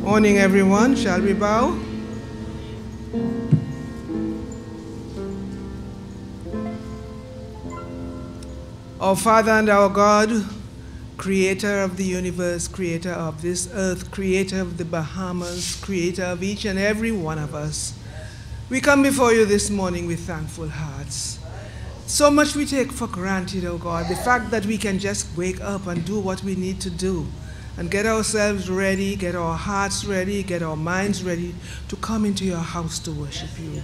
Morning, everyone. Shall we bow? Our Father and our God, creator of the universe, creator of this earth, creator of the Bahamas, creator of each and every one of us, we come before you this morning with thankful hearts. So much we take for granted, oh God, the fact that we can just wake up and do what we need to do and get ourselves ready, get our hearts ready, get our minds ready to come into your house to worship you.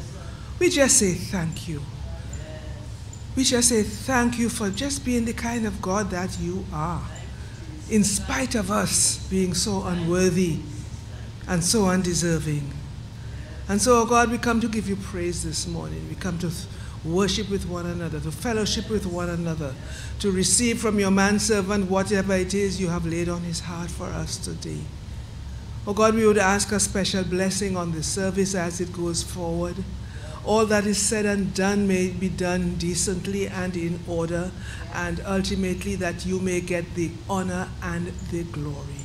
We just say thank you. We just say thank you for just being the kind of God that you are, in spite of us being so unworthy and so undeserving. And so, oh God, we come to give you praise this morning. We come to worship with one another, to fellowship with one another, to receive from your manservant whatever it is you have laid on his heart for us today. Oh God, we would ask a special blessing on this service as it goes forward. All that is said and done may be done decently and in order, and ultimately that you may get the honor and the glory.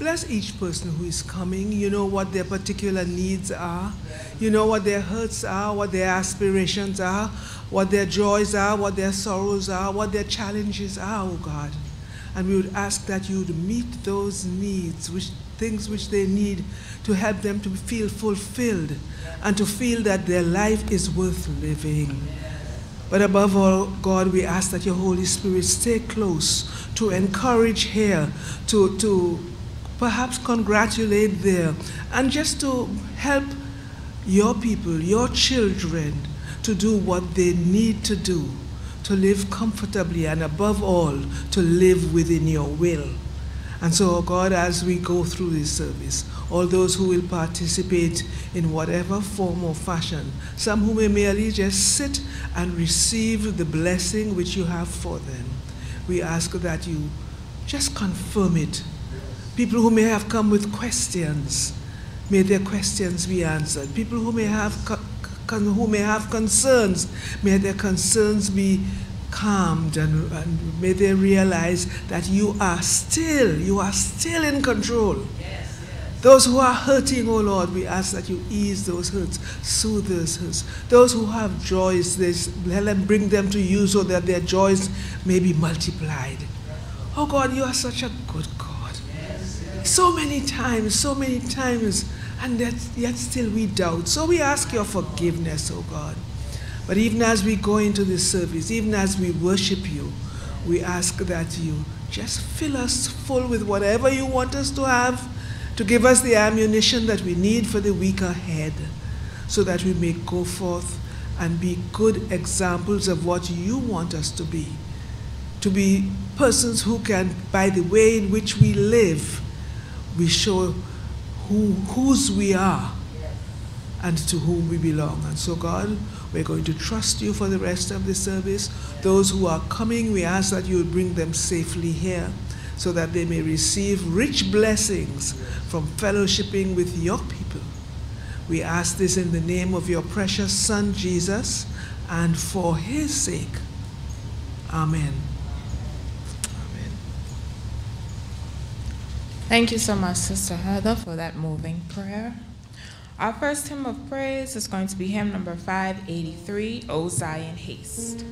Bless each person who is coming. You know what their particular needs are. You know what their hurts are, what their aspirations are, what their joys are, what their sorrows are, what their challenges are, oh God. And we would ask that you would meet those needs, which, things which they need to help them to feel fulfilled and to feel that their life is worth living. But above all, God, we ask that your Holy Spirit stay close to encourage here, to, to perhaps congratulate there, and just to help your people, your children, to do what they need to do, to live comfortably, and above all, to live within your will. And so, oh God, as we go through this service, all those who will participate in whatever form or fashion, some who may merely just sit and receive the blessing which you have for them, we ask that you just confirm it People who may have come with questions, may their questions be answered. People who may have, who may have concerns, may their concerns be calmed and, and, may they realize that you are still, you are still in control. Yes, yes. Those who are hurting, oh Lord, we ask that you ease those hurts, soothe those hurts. Those who have joys, let them bring them to you so that their joys may be multiplied. Oh God, you are such a good God. So many times, so many times, and that, yet still we doubt. So we ask your forgiveness, oh God. But even as we go into this service, even as we worship you, we ask that you just fill us full with whatever you want us to have to give us the ammunition that we need for the week ahead so that we may go forth and be good examples of what you want us to be. To be persons who can, by the way in which we live, we show who, whose we are and to whom we belong. And so, God, we're going to trust you for the rest of the service. Those who are coming, we ask that you would bring them safely here so that they may receive rich blessings from fellowshipping with your people. We ask this in the name of your precious Son, Jesus, and for his sake. Amen. Thank you so much, Sister Heather, for that moving prayer. Our first hymn of praise is going to be hymn number 583, O Zion Haste.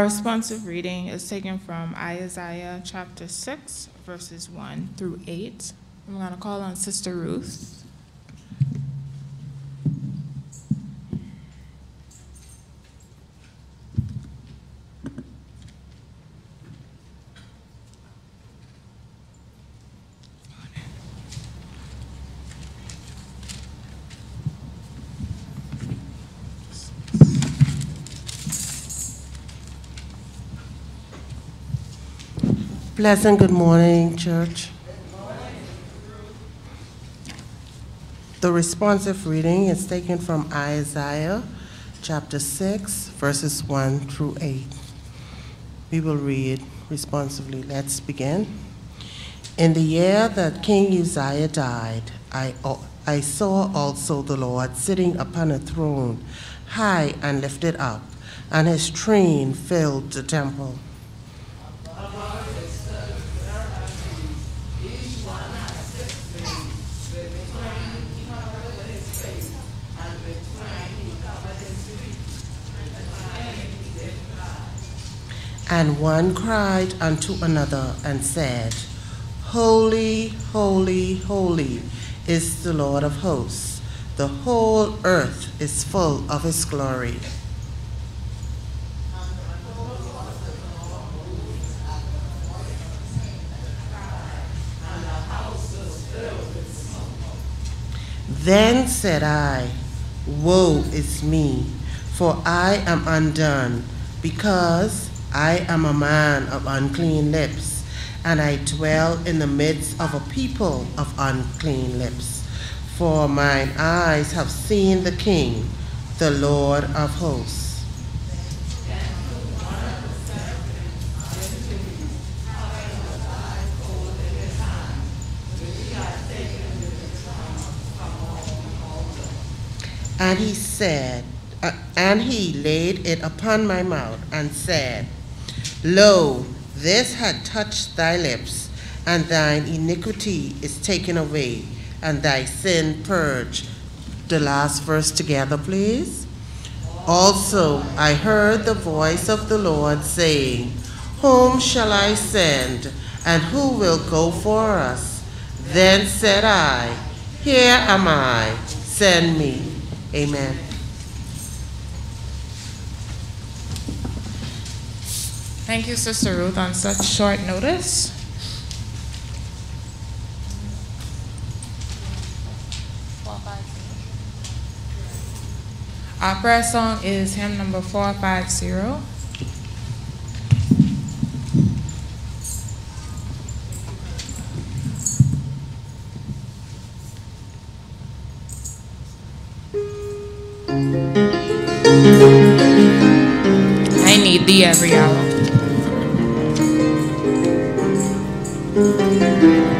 Our responsive reading is taken from Isaiah chapter 6, verses 1 through 8. I'm going to call on Sister Ruth. Pleasant good morning, church. The responsive reading is taken from Isaiah chapter 6, verses 1 through 8. We will read responsively. Let's begin. In the year that King Uzziah died, I, I saw also the Lord sitting upon a throne, high and lifted up, and his train filled the temple. And one cried unto another and said, Holy, holy, holy is the Lord of hosts. The whole earth is full of his glory. Then said I, Woe is me, for I am undone, because I am a man of unclean lips, and I dwell in the midst of a people of unclean lips. For mine eyes have seen the King, the Lord of hosts. And he said, uh, and he laid it upon my mouth and said, Lo, this had touched thy lips, and thine iniquity is taken away, and thy sin purged. The last verse together, please. Also, I heard the voice of the Lord saying, Whom shall I send, and who will go for us? Then said I, Here am I, send me. Amen. Thank you, Sister Ruth, on such short notice. Our prayer song is hymn number 450. I need thee every hour. Pastor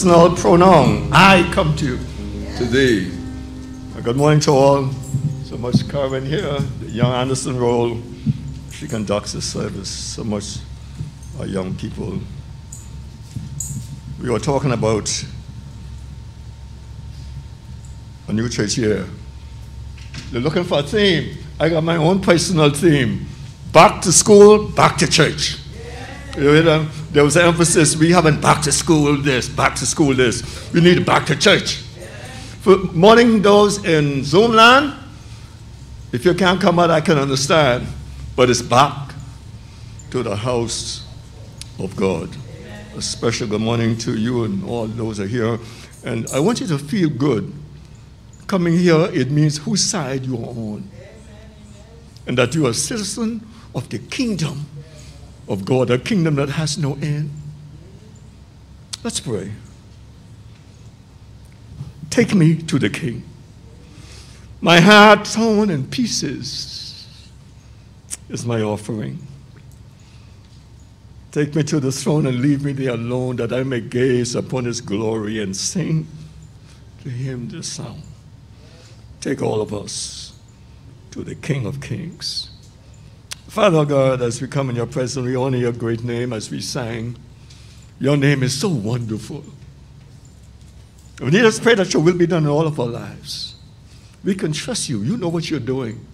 personal pronoun. I come to you today. Good morning to all. So much Carmen here, the young Anderson Roll. She conducts the service. So much our young people. We were talking about a new church here. They're looking for a theme. I got my own personal theme. Back to school, back to church. You know, there was an emphasis, we haven't back to school this, back to school this. We need back to church. For morning those in Zoom land, if you can't come out, I can understand. But it's back to the house of God. A special good morning to you and all those are here. And I want you to feel good. Coming here, it means whose side you are on. And that you are a citizen of the kingdom of God, a kingdom that has no end. Let's pray. Take me to the King. My heart torn in pieces is my offering. Take me to the throne and leave me there alone that I may gaze upon his glory and sing to him this song. Take all of us to the King of Kings. Father God, as we come in your presence, we honor your great name as we sang. Your name is so wonderful. We need to pray that your will be done in all of our lives. We can trust you. You know what you're doing.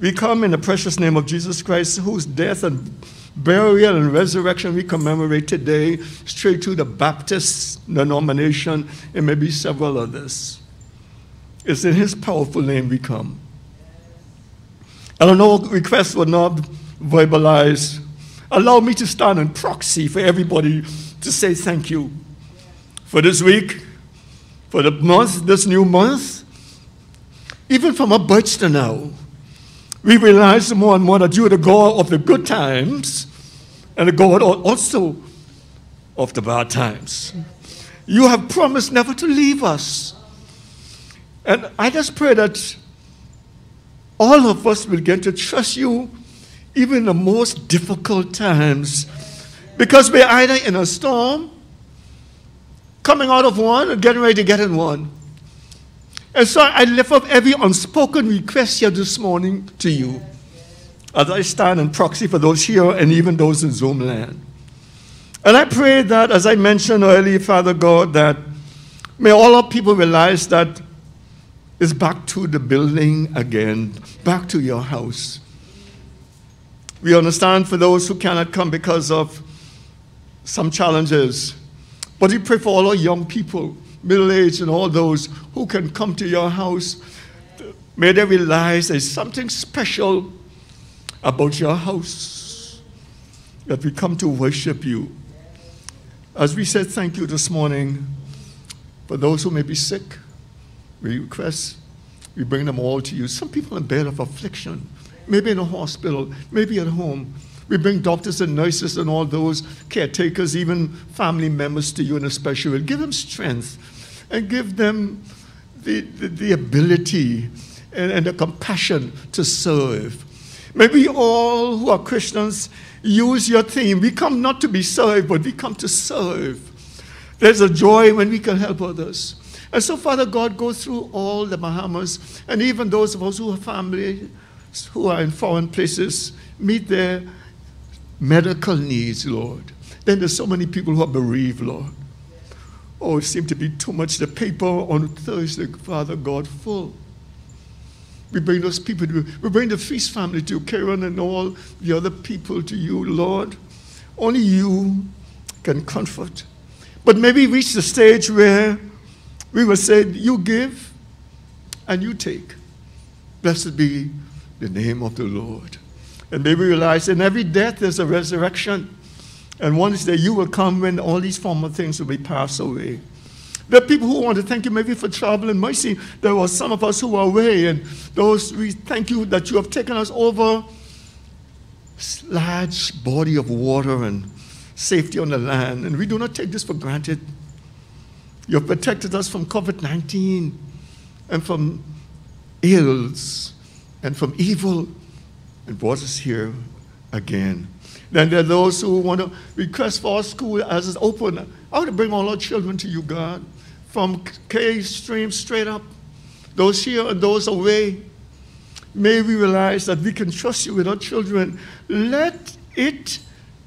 We come in the precious name of Jesus Christ, whose death and burial and resurrection we commemorate today, straight to the Baptist denomination, and maybe several others. It's in his powerful name we come. Know requests were not verbalized. Allow me to stand in proxy for everybody to say thank you for this week, for the month, this new month, even from a birth to now. We realize more and more that you are the God of the good times and the God also of the bad times. You have promised never to leave us. And I just pray that all of us will get to trust you even in the most difficult times because we're either in a storm, coming out of one, or getting ready to get in one. And so I lift up every unspoken request here this morning to you as I stand in proxy for those here and even those in Zoom land. And I pray that, as I mentioned earlier, Father God, that may all our people realize that it's back to the building again, back to your house. We understand for those who cannot come because of some challenges, but we pray for all our young people middle aged, and all those who can come to your house. May they realize there's something special about your house that we come to worship you. As we said thank you this morning, for those who may be sick, we request, we bring them all to you. Some people in bed of affliction, maybe in a hospital, maybe at home. We bring doctors and nurses and all those caretakers, even family members to you in a special way. Give them strength and give them the, the, the ability and, and the compassion to serve. Maybe all who are Christians use your theme. We come not to be served, but we come to serve. There's a joy when we can help others. And so, Father God, go through all the Bahamas and even those of us who have family who are in foreign places, meet their medical needs, Lord. Then there's so many people who are bereaved, Lord. Oh, it seemed to be too much. The paper on Thursday, Father God, full. We bring those people to you. We bring the Feast family to you, Karen and all the other people to you, Lord. Only you can comfort. But maybe reach the stage where we were say, You give and you take. Blessed be the name of the Lord. And they realized in every death there's a resurrection. And one is that you will come when all these former things will be passed away. There are people who want to thank you maybe for travel and mercy. There were some of us who were away, and those we thank you that you have taken us over large body of water and safety on the land. And we do not take this for granted. You have protected us from COVID 19 and from ills and from evil and brought us here again. Then there are those who want to request for our school as it's open. I want to bring all our children to you, God, from K Stream straight up, those here and those away. May we realize that we can trust you with our children. Let it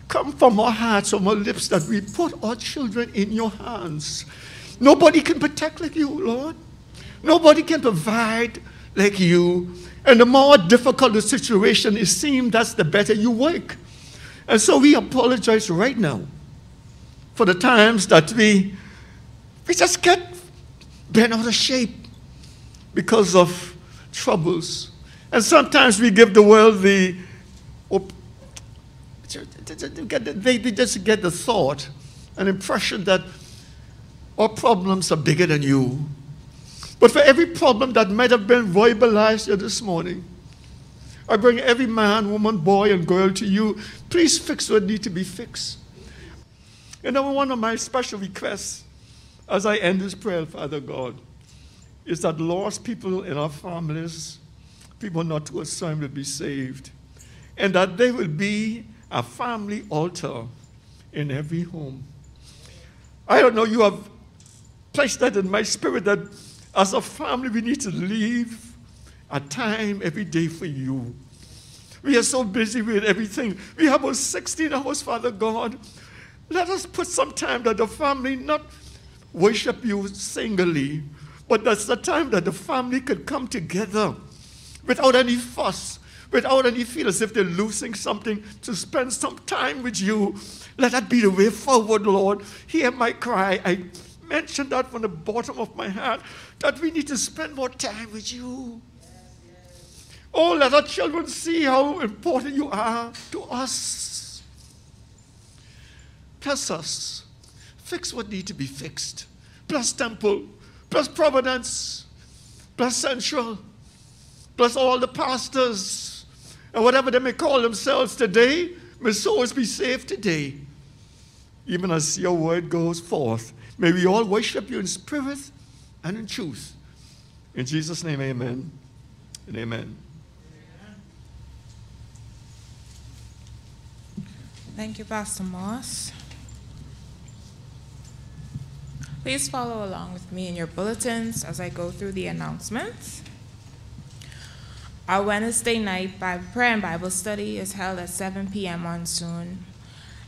come from our hearts, from our lips, that we put our children in your hands. Nobody can protect like you, Lord. Nobody can provide like you. And the more difficult the situation it seems, that's the better you work. And so we apologize right now for the times that we, we just get bent out of shape because of troubles. And sometimes we give the world the, they, they just get the thought, an impression that our problems are bigger than you. But for every problem that might have been verbalized here this morning, I bring every man, woman, boy, and girl to you. Please fix what needs to be fixed. And then one of my special requests as I end this prayer, Father God, is that lost people in our families, people not to assign will be saved, and that there will be a family altar in every home. I don't know, you have placed that in my spirit that as a family we need to leave a time every day for you. We are so busy with everything. We have about 16 hours, Father God. Let us put some time that the family not worship you singly, but that's the time that the family could come together without any fuss, without any feel as if they're losing something, to spend some time with you. Let that be the way forward, Lord. Hear my cry. I mentioned that from the bottom of my heart that we need to spend more time with you. Oh, let our children see how important you are to us. Bless us. Fix what needs to be fixed. Bless Temple. Bless Providence. Bless Central. Bless all the pastors and whatever they may call themselves today. May souls be saved today. Even as your word goes forth, may we all worship you in spirit and in truth. In Jesus' name, amen and amen. Thank you, Pastor Moss. Please follow along with me in your bulletins as I go through the announcements. Our Wednesday night Bible prayer and Bible study is held at 7 p.m. on Zoom.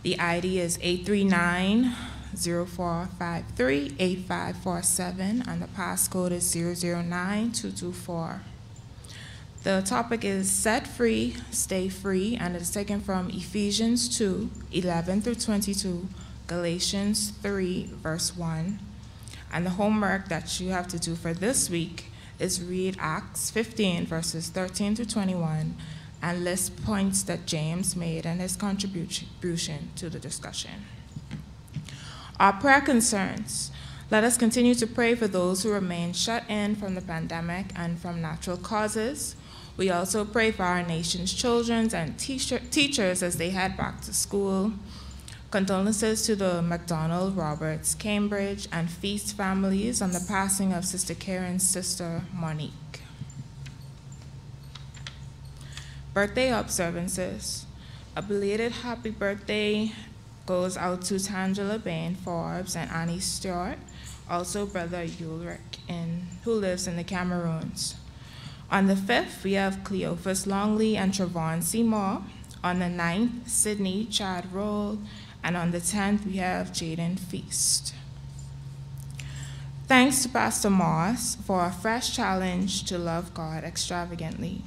The ID is 839 0453 8547 and the passcode is 009224. The topic is Set Free, Stay Free, and it's taken from Ephesians 2 11 through 22, Galatians 3, verse 1. And the homework that you have to do for this week is read Acts 15, verses 13 through 21, and list points that James made and his contribution to the discussion. Our prayer concerns. Let us continue to pray for those who remain shut in from the pandemic and from natural causes we also pray for our nation's children and teacher, teachers as they head back to school. Condolences to the McDonald, Roberts, Cambridge, and Feast families on the passing of Sister Karen's sister, Monique. Birthday observances. A belated happy birthday goes out to Tangela Bain Forbes and Annie Stewart, also brother Ulrich, in, who lives in the Cameroons. On the 5th, we have Cleophas Longley and Travon Seymour. On the 9th, Sydney Chad Roll. And on the 10th, we have Jaden Feast. Thanks to Pastor Moss for a fresh challenge to love God extravagantly.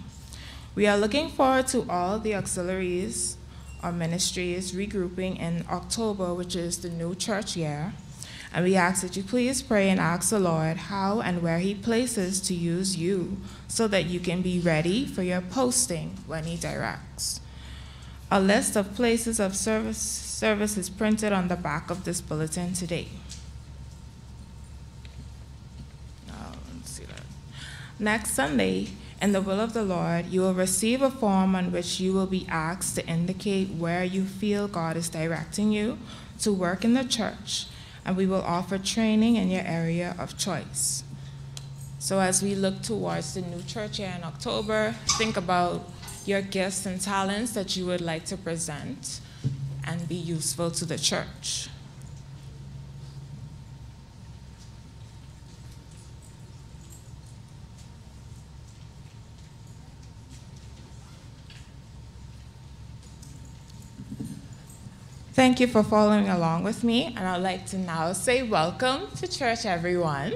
We are looking forward to all the auxiliaries or ministries regrouping in October, which is the new church year. And we ask that you please pray and ask the Lord how and where He places to use you so that you can be ready for your posting when He directs. A list of places of service, service is printed on the back of this bulletin today. Next Sunday, in the will of the Lord, you will receive a form on which you will be asked to indicate where you feel God is directing you to work in the church and we will offer training in your area of choice. So as we look towards the new church year in October, think about your gifts and talents that you would like to present and be useful to the church. Thank you for following along with me, and I'd like to now say welcome to church, everyone.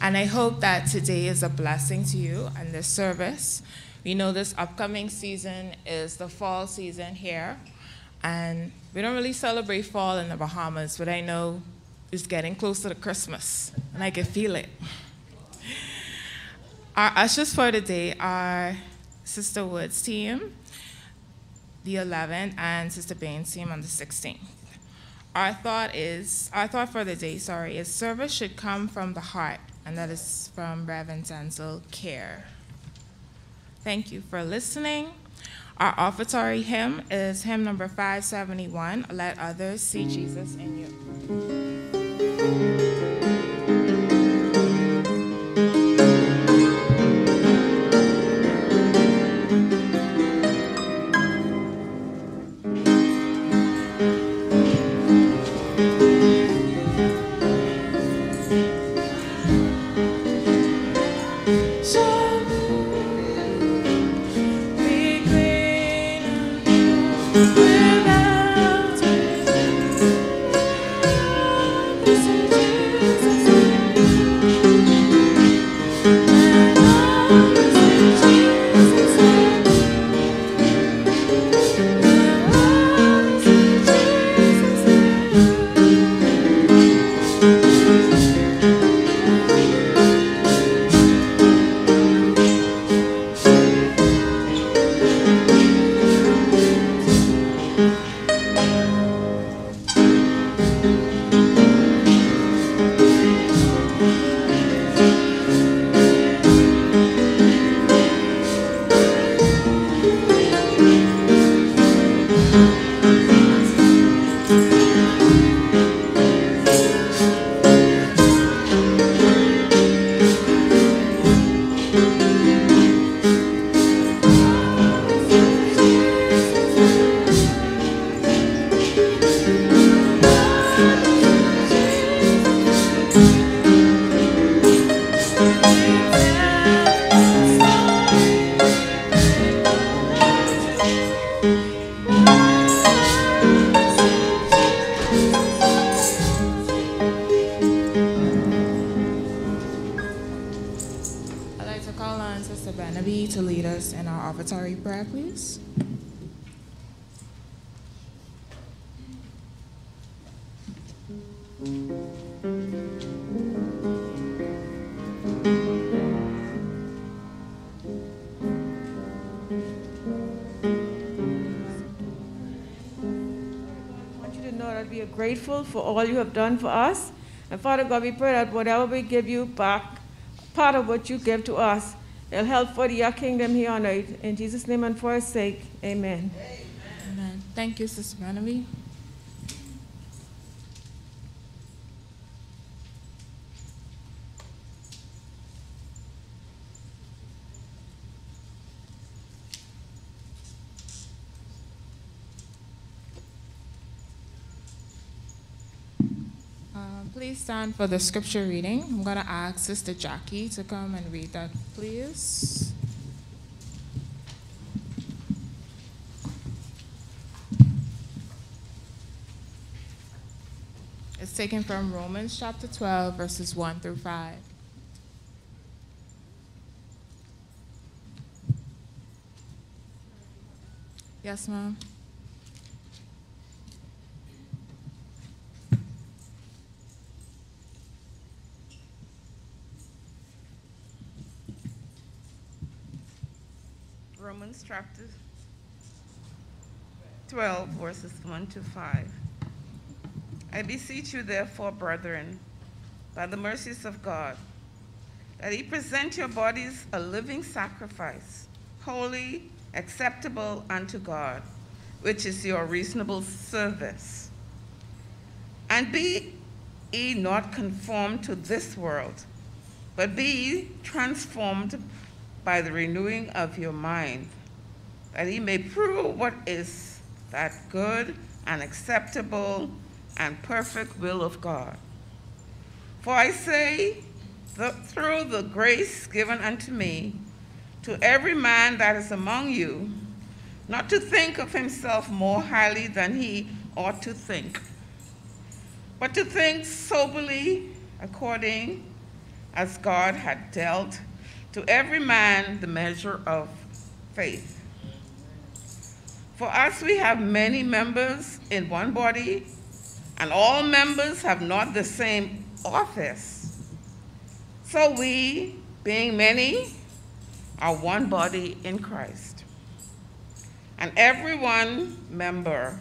And I hope that today is a blessing to you and this service. We know this upcoming season is the fall season here, and we don't really celebrate fall in the Bahamas, but I know it's getting closer to Christmas, and I can feel it. Our ushers for today are Sister Woods' team, the 11th, and Sister Baines' team on the 16th. Our thought is, our thought for the day, sorry, is service should come from the heart, and that is from Reverend Denzel Care. Thank you for listening. Our offertory hymn is hymn number 571, Let Others See Jesus in You. Grateful for all you have done for us. And Father God, we pray that whatever we give you back, part of what you give to us, it'll help for your kingdom here on earth. In Jesus' name and for his sake, amen. Amen. Thank you, Sister Barnaby. Uh, Please stand for the scripture reading. I'm going to ask Sister Jackie to come and read that, please. It's taken from Romans chapter 12, verses 1 through 5. Yes, ma'am. Romans chapter 12, verses 1 to 5. I beseech you, therefore, brethren, by the mercies of God, that ye present your bodies a living sacrifice, holy, acceptable unto God, which is your reasonable service. And be ye not conformed to this world, but be ye transformed by the renewing of your mind, that he may prove what is that good and acceptable and perfect will of God. For I say, the, through the grace given unto me, to every man that is among you, not to think of himself more highly than he ought to think, but to think soberly according as God had dealt to every man the measure of faith. For us, we have many members in one body, and all members have not the same office. So we, being many, are one body in Christ, and every one member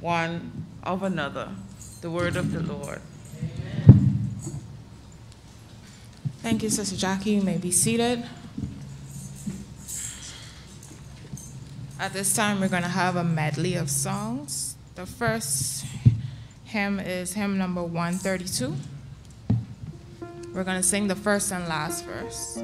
one of another. The word of the Lord. Amen. Thank you, Sister Jackie. You may be seated. At this time, we're going to have a medley of songs. The first hymn is hymn number 132. We're going to sing the first and last verse.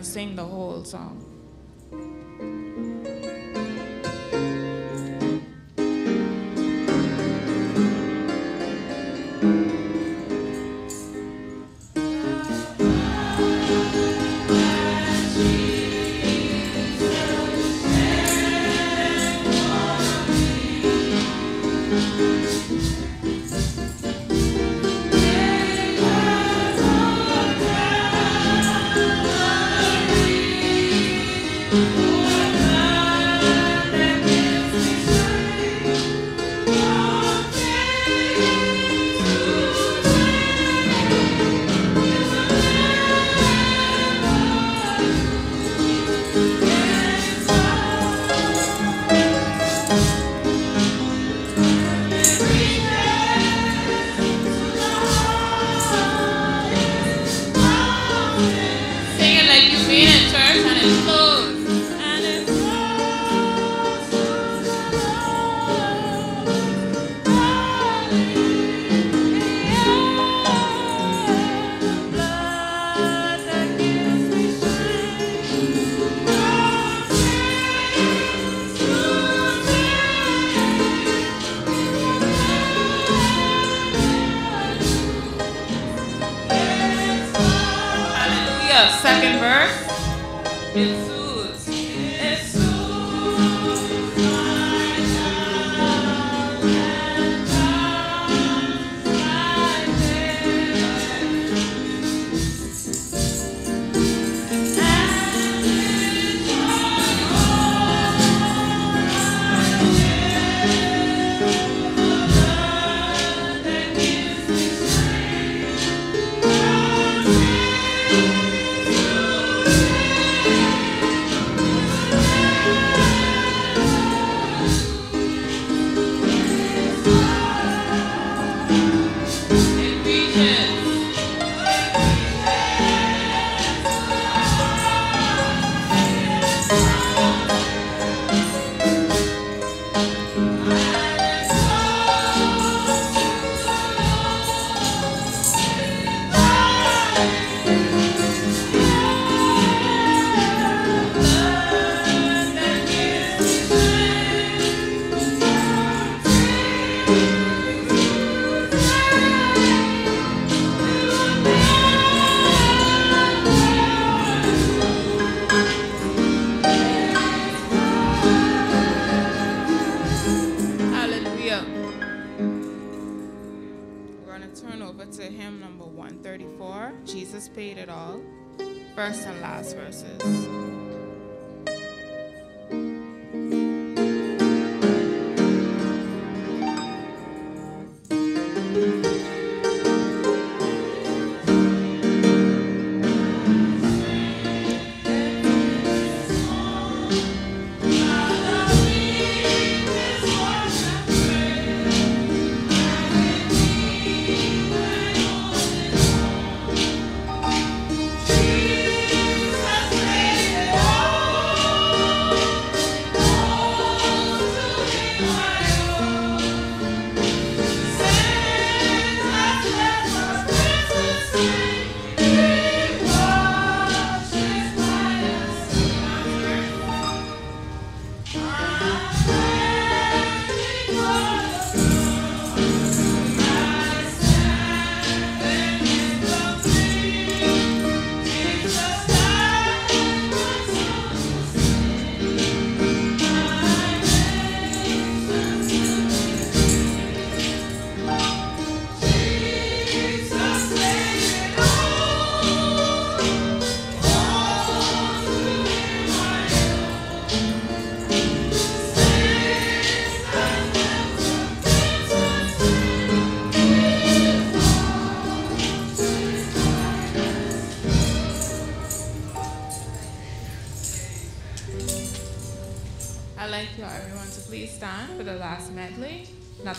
To sing the whole song.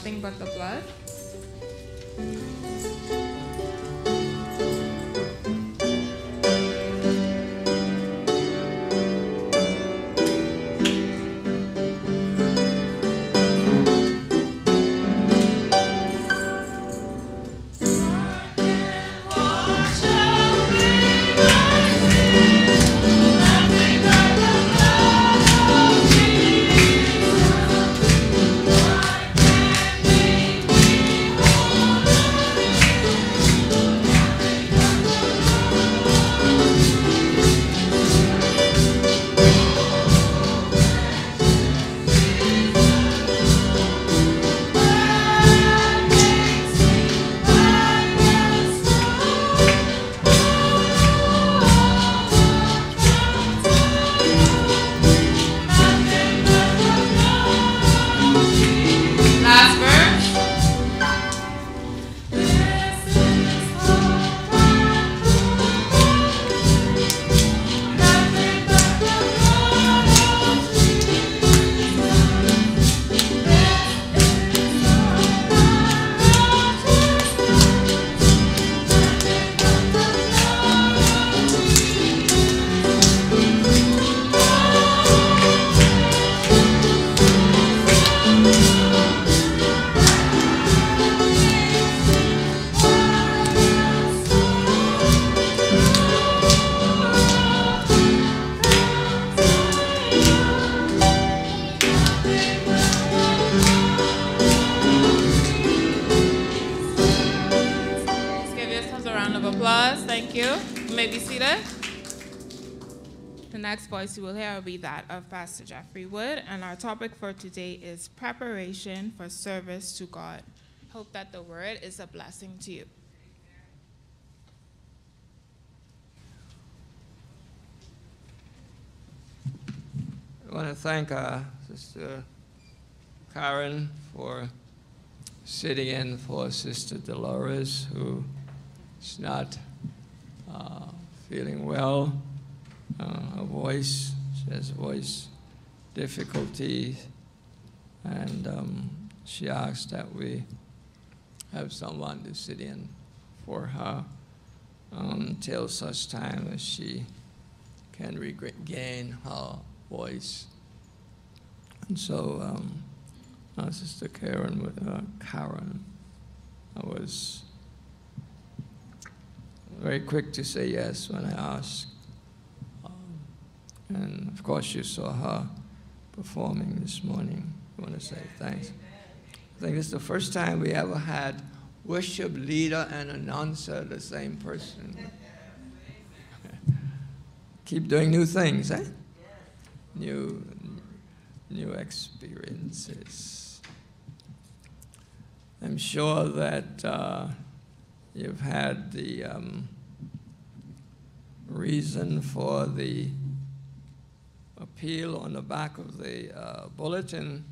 Nothing But the Blood. Voice you will hear will be that of Pastor Jeffrey Wood, and our topic for today is preparation for service to God. Hope that the word is a blessing to you. I want to thank uh, Sister Karen for sitting in for Sister Dolores, who is not uh, feeling well. Uh, her voice, she has voice difficulties, and um, she asked that we have someone to sit in for her until such time as she can regain her voice. And so, um, uh, Sister Karen, with, uh, Karen, I was very quick to say yes when I asked. And of course, you saw her performing this morning. I want to say thanks. I think it's the first time we ever had worship leader and announcer the same person. Keep doing new things, eh? New, new experiences. I'm sure that uh, you've had the um, reason for the appeal on the back of the uh, bulletin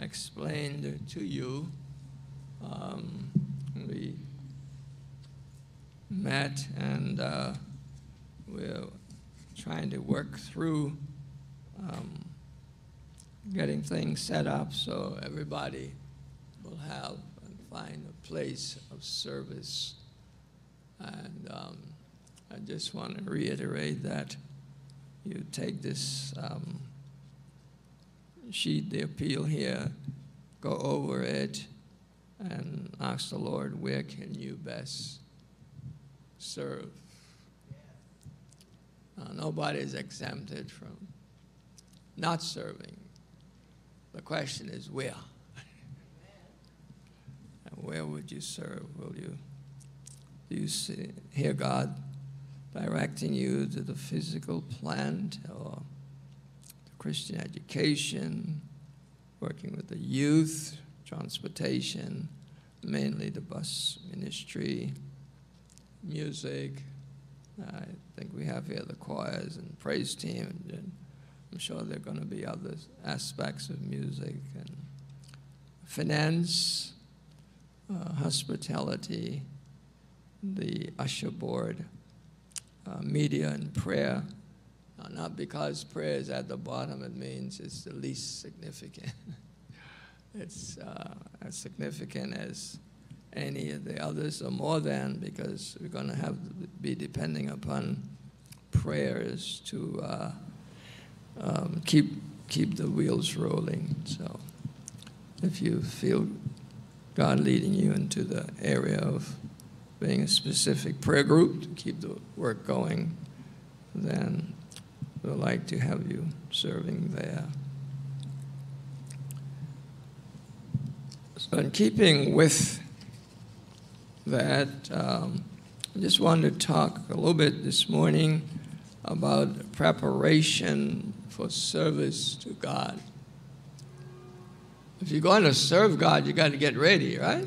explained to you. Um, we met and uh, we're trying to work through um, getting things set up so everybody will have and find a place of service. And um, I just want to reiterate that you take this um, sheet, the appeal here, go over it, and ask the Lord, where can you best serve? Uh, nobody is exempted from not serving. The question is where? and where would you serve? Will you do you see, hear God directing you to the physical plant or Christian education, working with the youth, transportation, mainly the bus ministry, music. I think we have here the choirs and praise team. And I'm sure there are going to be other aspects of music and finance, uh, hospitality, the usher board, uh, media and prayer. Uh, not because prayer is at the bottom, it means it's the least significant. it's uh, as significant as any of the others, or more than, because we're going to have to be depending upon prayers to uh, um, keep keep the wheels rolling. So, if you feel God leading you into the area of being a specific prayer group to keep the work going, then we'd like to have you serving there. So, in keeping with that, um, I just wanted to talk a little bit this morning about preparation for service to God. If you're going to serve God, you got to get ready, right?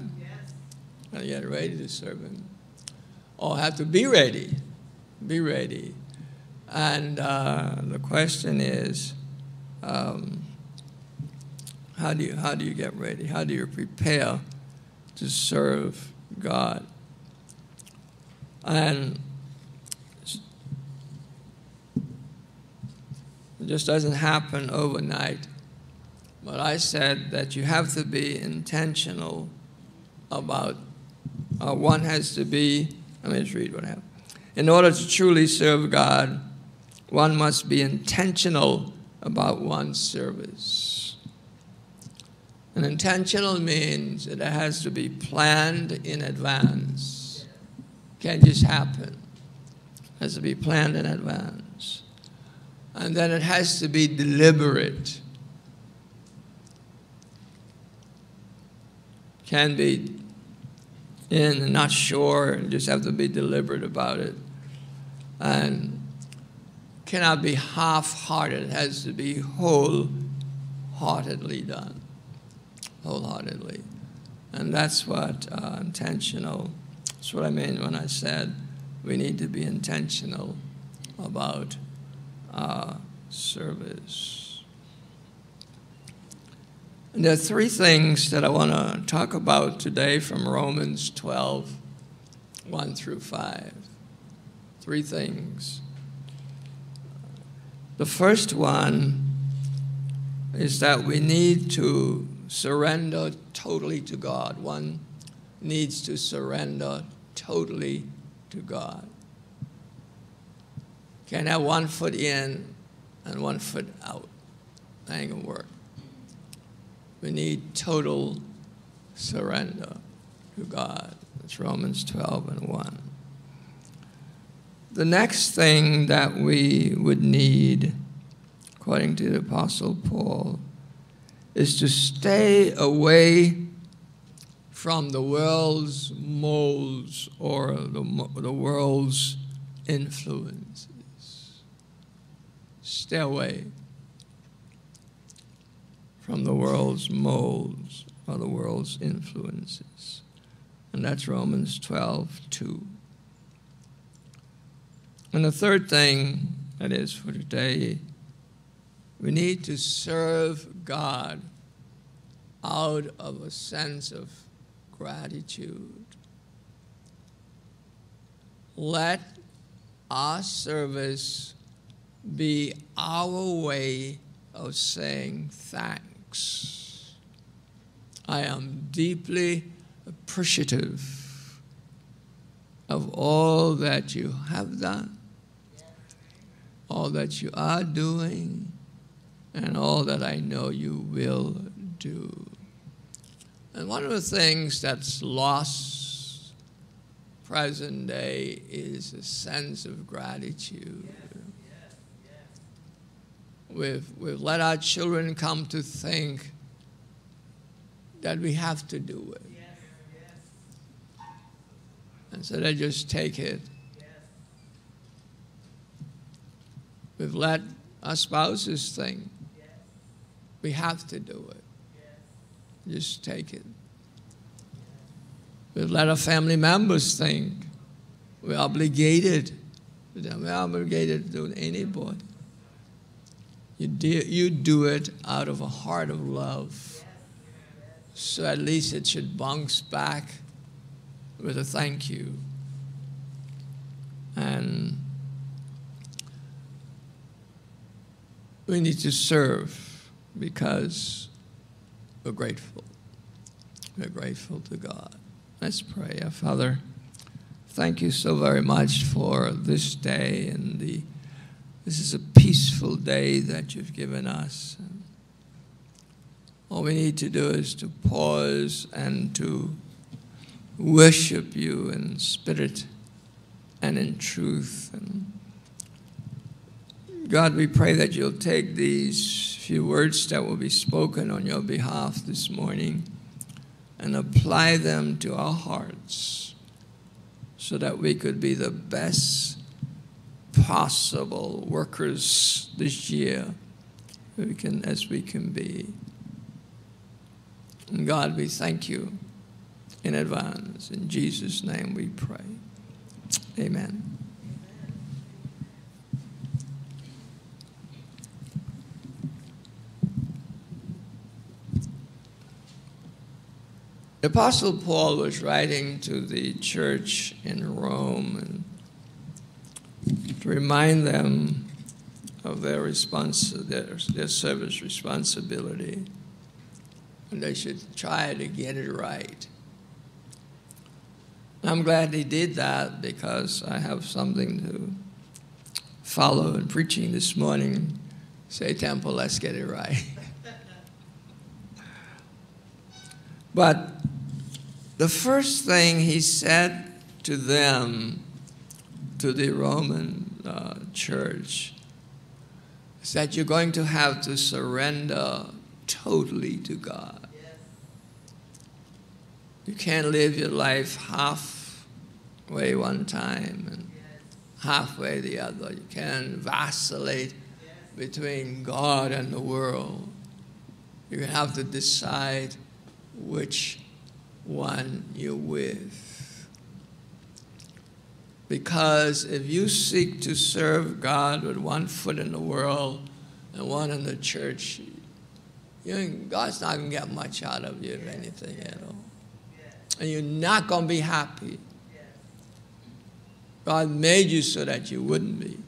To get ready to serve Him. Or have to be ready. Be ready. And uh, the question is, um, how do you how do you get ready? How do you prepare to serve God? And it just doesn't happen overnight. But I said that you have to be intentional about. Uh, one has to be. Let me just read what have. In order to truly serve God, one must be intentional about one's service. And intentional means that it has to be planned in advance. Can't just happen. It has to be planned in advance. And then it has to be deliberate. Can be in and not sure and just have to be deliberate about it. And cannot be half-hearted. It has to be wholeheartedly done. Wholeheartedly. And that's what uh, intentional, that's what I mean when I said we need to be intentional about uh, service. There are three things that I want to talk about today from Romans 12, 1 through 5. Three things. The first one is that we need to surrender totally to God. One needs to surrender totally to God. Can't have one foot in and one foot out. That ain't gonna work. We need total surrender to God. That's Romans 12 and 1. The next thing that we would need, according to the Apostle Paul, is to stay away from the world's molds or the, the world's influences. Stay away from the world's molds or the world's influences. And that's Romans 12, 2. And the third thing that is for today, we need to serve God out of a sense of gratitude. Let our service be our way of saying thanks. I am deeply appreciative of all that you have done, all that you are doing, and all that I know you will do. And one of the things that's lost present day is a sense of gratitude. We've, we've let our children come to think that we have to do it. And so they just take it. We've let our spouses think we have to do it. Just take it. We've let our family members think we're obligated. We're obligated to do anybody. You do, you do it out of a heart of love. So at least it should bounce back with a thank you. And we need to serve because we're grateful. We're grateful to God. Let's pray. Our Father, thank you so very much for this day and the this is a peaceful day that you've given us. All we need to do is to pause and to worship you in spirit and in truth. And God, we pray that you'll take these few words that will be spoken on your behalf this morning and apply them to our hearts so that we could be the best possible workers this year we can, as we can be. And God, we thank you in advance. In Jesus' name we pray. Amen. The Apostle Paul was writing to the church in Rome and to remind them of their, response, their, their service responsibility. And they should try to get it right. I'm glad he did that because I have something to follow in preaching this morning. Say, Temple, let's get it right. but the first thing he said to them, to the Roman uh, church, is that you're going to have to surrender totally to God. You can't live your life halfway one time and halfway the other. You can't vacillate between God and the world. You have to decide which one you're with. Because if you seek to serve God with one foot in the world and one in the church, God's not going to get much out of you, if anything at all. And you're not going to be happy. God made you so that you wouldn't be.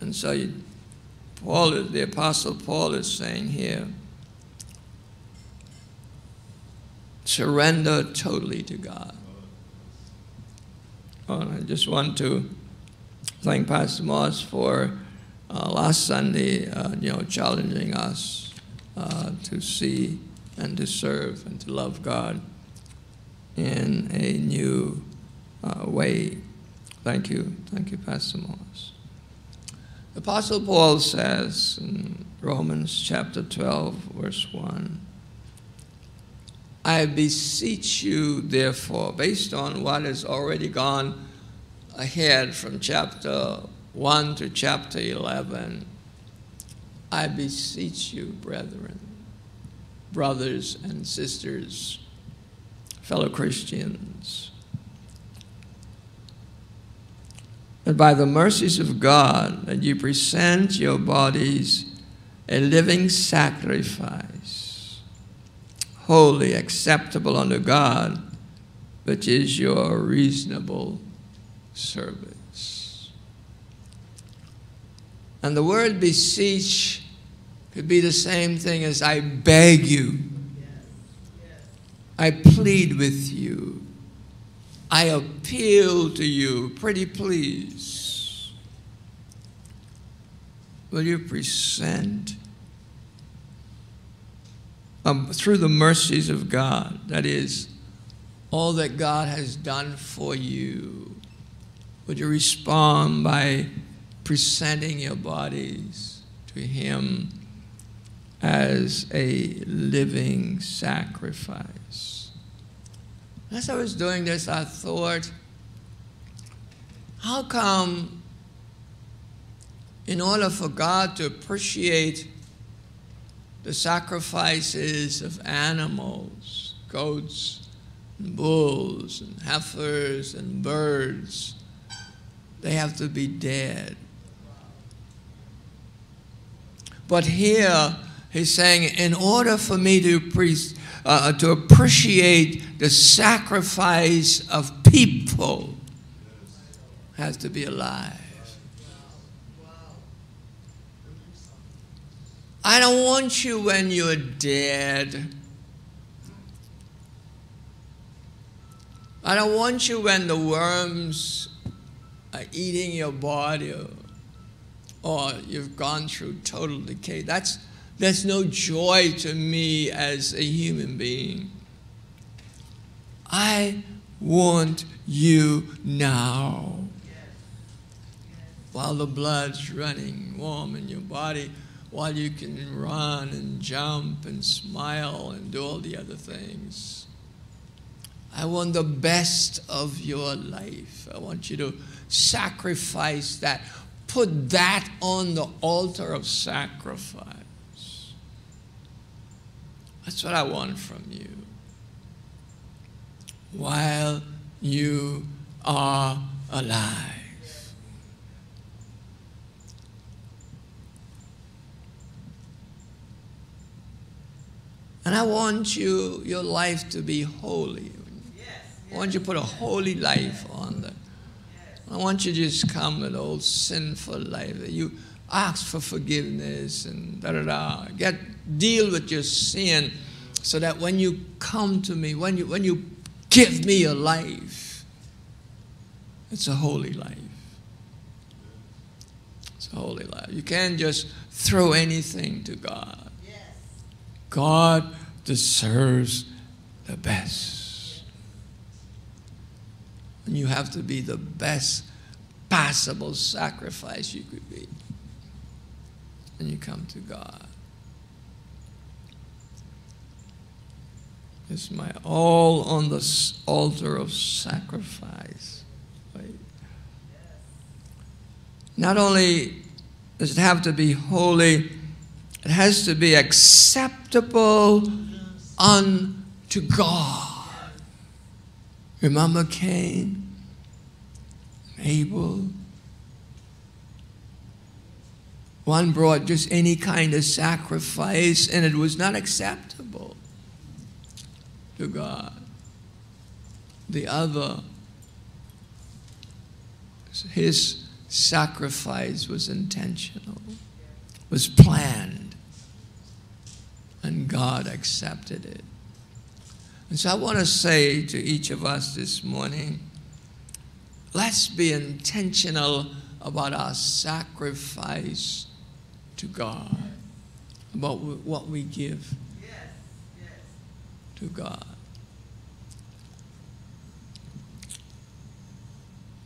And so you, Paul, the Apostle Paul is saying here, surrender totally to God. Oh, I just want to thank Pastor Moss for uh, last Sunday, uh, you know, challenging us uh, to see and to serve and to love God in a new uh, way. Thank you. Thank you, Pastor Moss. Apostle Paul says in Romans chapter 12, verse 1 I beseech you, therefore, based on what has already gone ahead from chapter 1 to chapter 11, I beseech you, brethren, brothers and sisters, fellow Christians. That by the mercies of God, that you present your bodies a living sacrifice, holy, acceptable unto God, which is your reasonable service. And the word beseech could be the same thing as I beg you. I plead with you. I appeal to you. Pretty please. Will you present um, through the mercies of God, that is, all that God has done for you? Would you respond by presenting your bodies to Him as a living sacrifice? As I was doing this, I thought, how come, in order for God to appreciate the sacrifices of animals, goats, and bulls, and heifers, and birds, they have to be dead. But here, he's saying, in order for me to, uh, to appreciate the sacrifice of people, has to be alive. I don't want you when you're dead. I don't want you when the worms are eating your body or, or you've gone through total decay. That's, that's no joy to me as a human being. I want you now. While the blood's running warm in your body, while you can run and jump and smile and do all the other things. I want the best of your life. I want you to sacrifice that. Put that on the altar of sacrifice. That's what I want from you. While you are alive. And I want you, your life to be holy. I want you to put a holy life on there. I want you to just come with old sinful life. You ask for forgiveness and da da da. Get deal with your sin so that when you come to me, when you when you give me your life, it's a holy life. It's a holy life. You can't just throw anything to God. God deserves the best. And you have to be the best possible sacrifice you could be. And you come to God. It's my all on the altar of sacrifice. Not only does it have to be holy, it has to be acceptable unto God. Remember Cain, Abel? One brought just any kind of sacrifice, and it was not acceptable to God. The other, his sacrifice was intentional, was planned and God accepted it. And so I want to say to each of us this morning let's be intentional about our sacrifice to God, about what we give to God.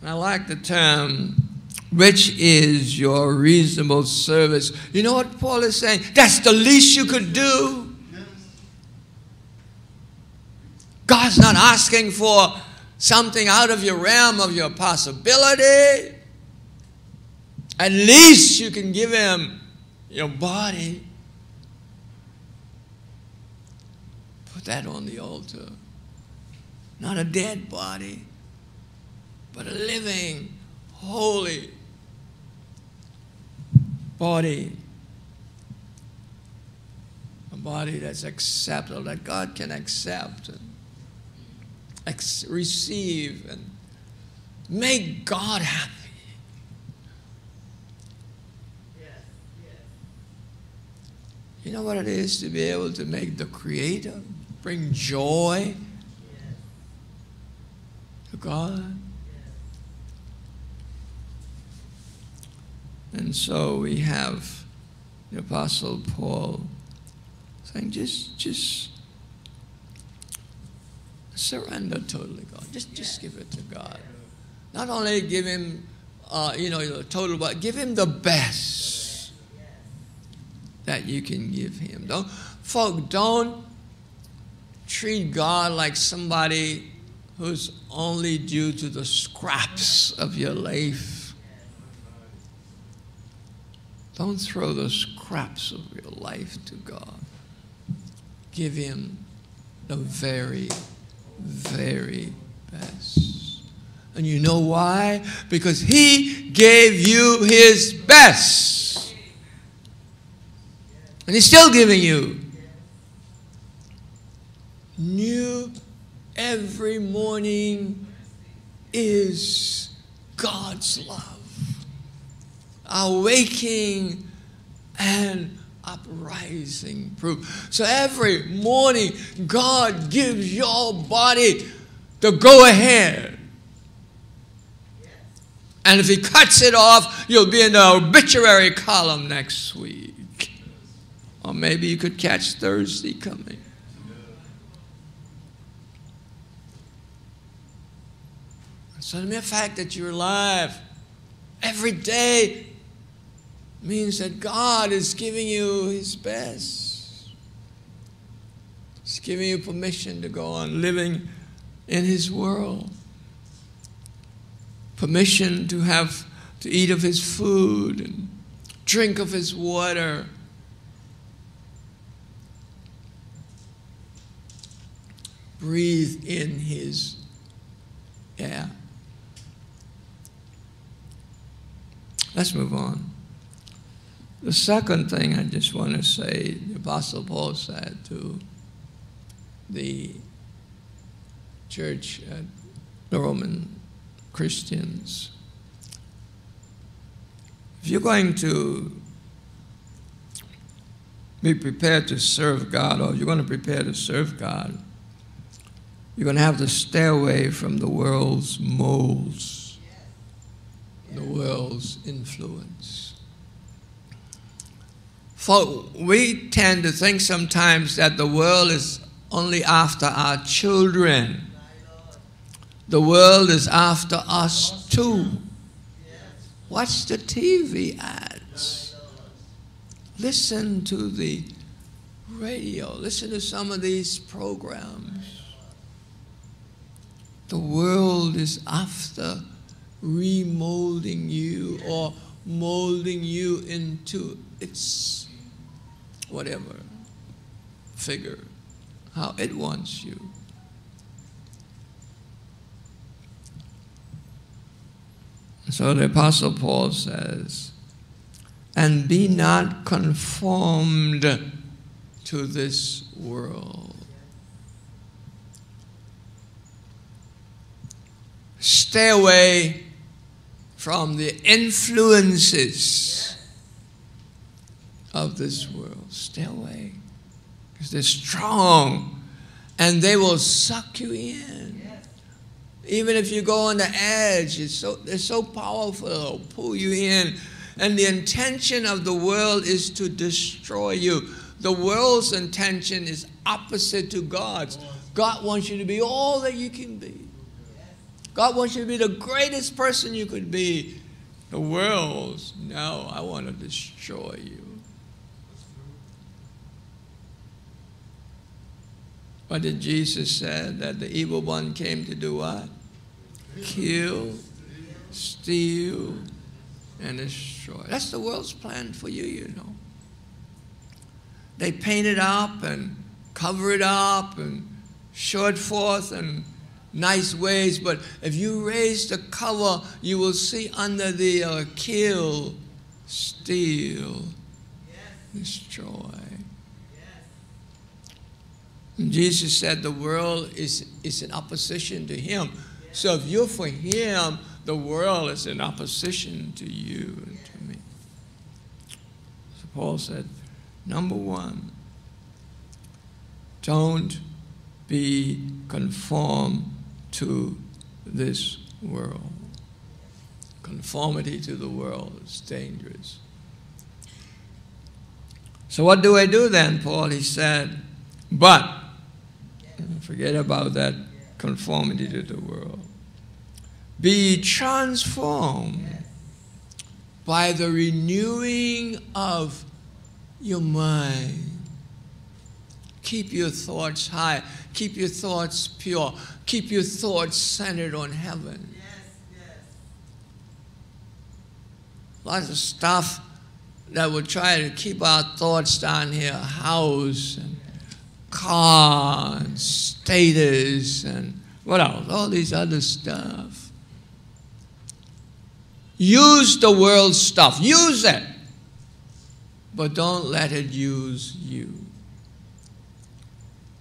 I like the term which is your reasonable service. You know what Paul is saying? That's the least you could do. God's not asking for something out of your realm of your possibility. At least you can give him your body. Put that on the altar. not a dead body, but a living, holy body. A body that's acceptable, that God can accept and ex- receive and make God happy. You know what it is to be able to make the Creator bring joy to God? And so we have the Apostle Paul saying, just, just surrender totally, God. Just, just give it to God. Not only give Him, uh, you know, the total, but give Him the best that you can give Him. Don't, folk, don't treat God like somebody who's only due to the scraps of your life. Don't throw the scraps of your life to God. Give Him the very, very best. And you know why? Because He gave you His best. And He's still giving you. New every morning is God's love awaking and uprising proof. So every morning, God gives your body the go ahead. And if He cuts it off, you'll be in the obituary column next week. Or maybe you could catch Thursday coming. So the mere fact that you're alive every day means that God is giving you His best. He's giving you permission to go on living in His world. Permission to have to eat of His food and drink of His water. Breathe in His air. Let's move on. The second thing I just want to say, the Apostle Paul said to the church, at the Roman Christians, if you're going to be prepared to serve God, or you're going to prepare to serve God, you're going to have to stay away from the world's molds, the world's influence. For we tend to think sometimes that the world is only after our children. The world is after us too. Watch the TV ads. Listen to the radio. Listen to some of these programs. The world is after remolding you or molding you into its whatever figure, how it wants you. So the Apostle Paul says, and be not conformed to this world. Stay away from the influences of this world. Stay away. Because they're strong and they will suck you in. Even if you go on the edge, it's so, they're so powerful, they'll pull you in. And the intention of the world is to destroy you. The world's intention is opposite to God's. God wants you to be all that you can be. God wants you to be the greatest person you could be. The world's, no, I want to destroy you. What did Jesus say? That the evil one came to do what? Kill, steal, and destroy. That's the world's plan for you, you know. They paint it up and cover it up and show it forth in nice ways, but if you raise the cover, you will see under the uh, kill, steal, destroy. Jesus said the world is, is in opposition to him. So if you're for him, the world is in opposition to you and to me. So Paul said, number one, don't be conformed to this world. Conformity to the world is dangerous. So, what do I do then, Paul? He said, but, forget about that conformity to the world. Be transformed by the renewing of your mind. Keep your thoughts high. Keep your thoughts pure. Keep your thoughts centered on heaven. Yes, yes. Lots of stuff that would try to keep our thoughts down here house and car and status and what else? All these other stuff. Use the world's stuff. Use it. But don't let it use you.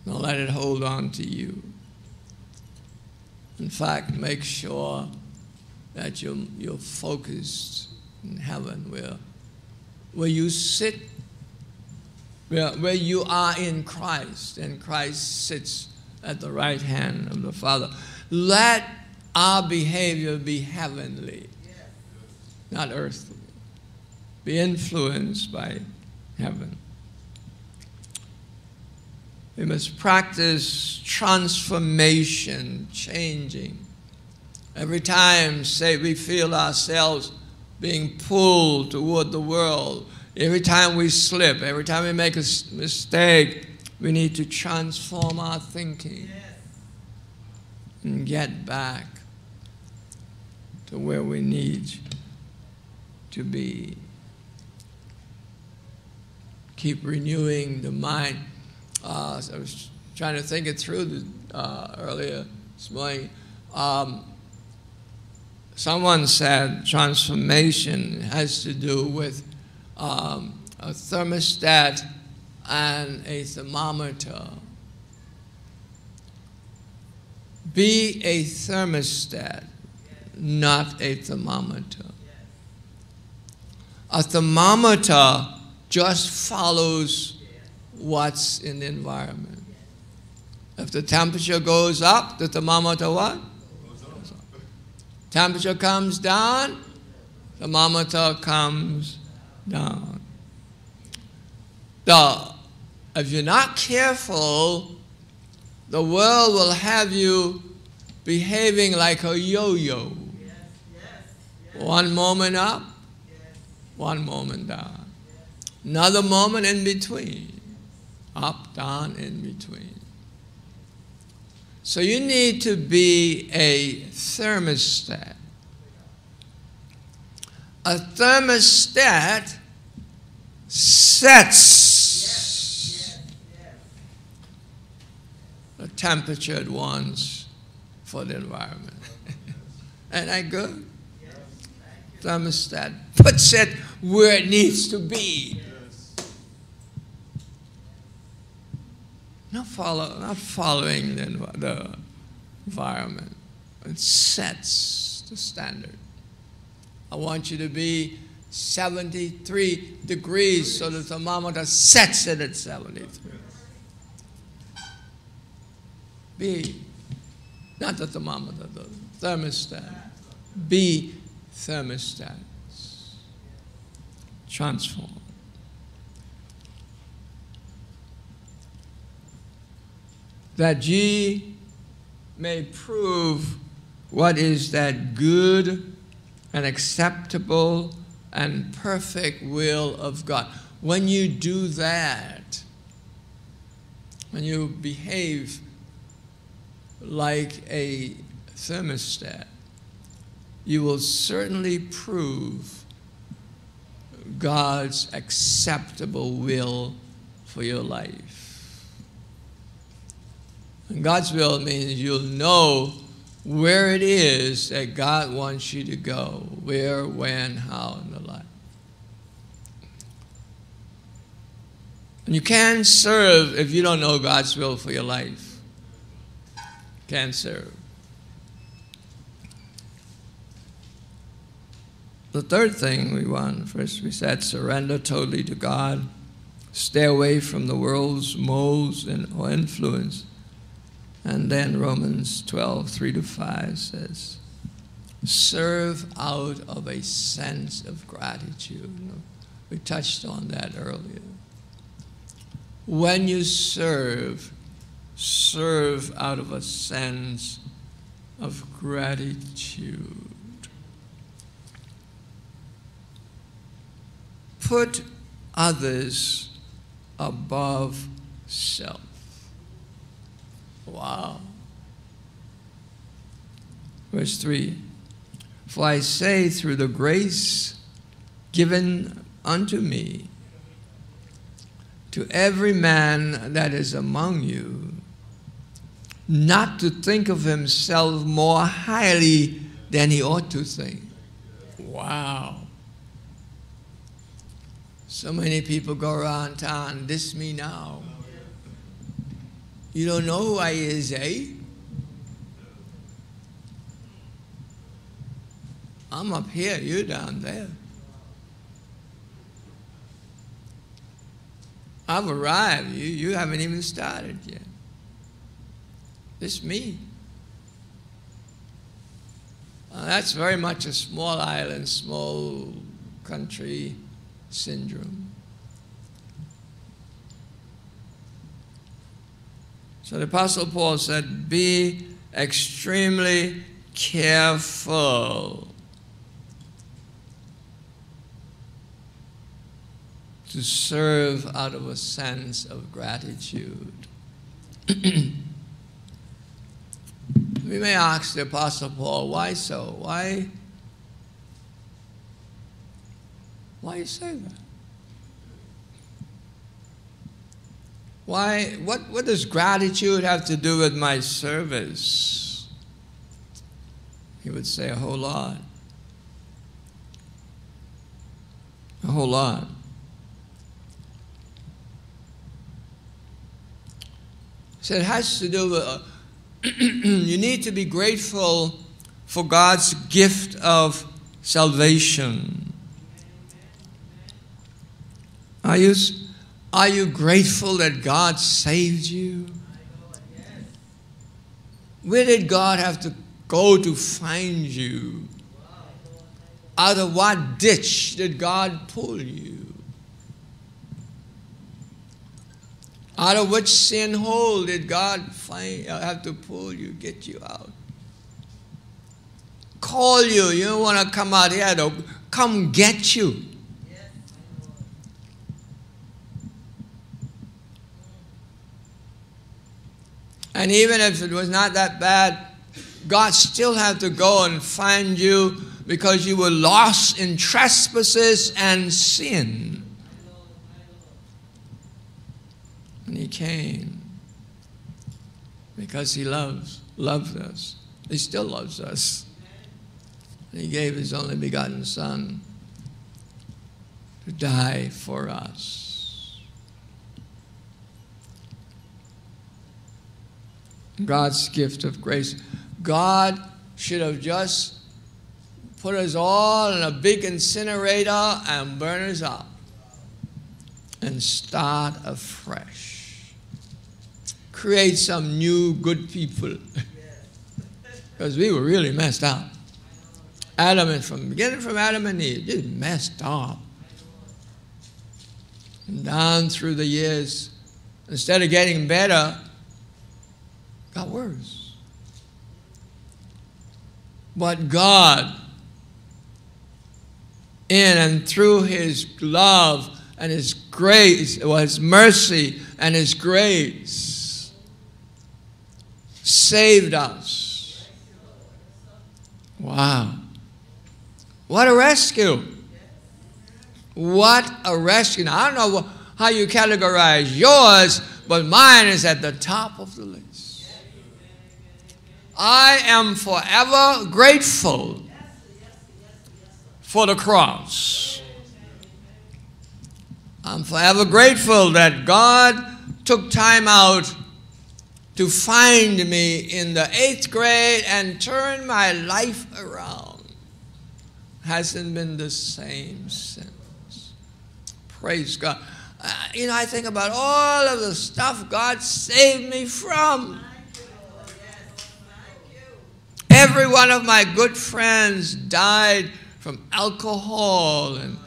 Don't let it hold on to you. In fact, make sure that you're, you're focused in heaven where, where you sit, where, you are in Christ, and Christ sits at the right hand of the Father. Let our behavior be heavenly, not earthly. Be influenced by heaven. We must practice transformation, changing. Every time, say, we feel ourselves being pulled toward the world, every time we slip, every time we make a mistake, we need to transform our thinking and get back to where we need to be. Keep renewing the mind. Uh, I was trying to think it through the, uh, earlier this morning. Um, someone said transformation has to do with um, a thermostat and a thermometer. Be a thermostat, not a thermometer. A thermometer just follows what's in the environment. If the temperature goes up, the thermometer what? Temperature comes down, the thermometer comes down. The, if you're not careful, the world will have you behaving like a yo-yo. One moment up, one moment down. Another moment in between. Up, down, in between. So you need to be a thermostat. A thermostat sets the temperature it wants for the environment. Ain't that good? Thermostat puts it where it needs to be. Not, follow, not following the, the environment. It sets the standard. I want you to be 73 degrees, so the thermometer sets it at 73. Be, not the thermometer, the thermostat. Be thermostats. Transform. That ye may prove what is that good and acceptable and perfect will of God. When you do that, when you behave like a thermostat, you will certainly prove God's acceptable will for your life. And God's will means you'll know where it is that God wants you to go, where, when, how, and the like. And you can't serve if you don't know God's will for your life. Can't serve. The third thing we want, first we said surrender totally to God, stay away from the world's molds and influence. And then Romans 12, 3 to 5 says, serve out of a sense of gratitude. We touched on that earlier. When you serve, serve out of a sense of gratitude. Put others above self. Wow. Verse 3 For I say, through the grace given unto me, to every man that is among you, not to think of himself more highly than he ought to think. Wow. So many people go around town, this me now. You don't know who I is, eh? I'm up here, you're down there. I've arrived. You, you haven't even started yet. It's me. That's very much a small island, small country syndrome. So the Apostle Paul said, Be extremely careful to serve out of a sense of gratitude. we may ask the Apostle Paul, why so? Why? Why you say that? Why, what, what does gratitude have to do with my service? He would say a whole lot. A whole lot. So it has to do with, uh, you need to be grateful for God's gift of salvation. Are you, are you grateful that God saved you? Where did God have to go to find you? Out of what ditch did God pull you? Out of which sin hole did God find, uh, have to pull you, get you out? Call you. You don't want to come out here, though. Come get you. And even if it was not that bad, God still had to go and find you because you were lost in trespasses and sin. And He came because He loves, loves us. He still loves us. And He gave His only begotten Son to die for us. God's gift of grace. God should have just put us all in a big incinerator and burn us up and start afresh. Create some new good people. Because we were really messed up. Adam and from beginning from Adam and Eve, just messed up. And down through the years, instead of getting better, got worse. But God, in and through His love and His grace, well, His mercy and His grace, saved us. Wow. What a rescue. What a rescue. Now, I don't know how you categorize yours, but mine is at the top of the list. I am forever grateful for the cross. I'm forever grateful that God took time out to find me in the eighth grade and turn my life around. Hasn't been the same since. Praise God. Uh, you know, I think about all of the stuff God saved me from. Every one of my good friends died from alcohol and,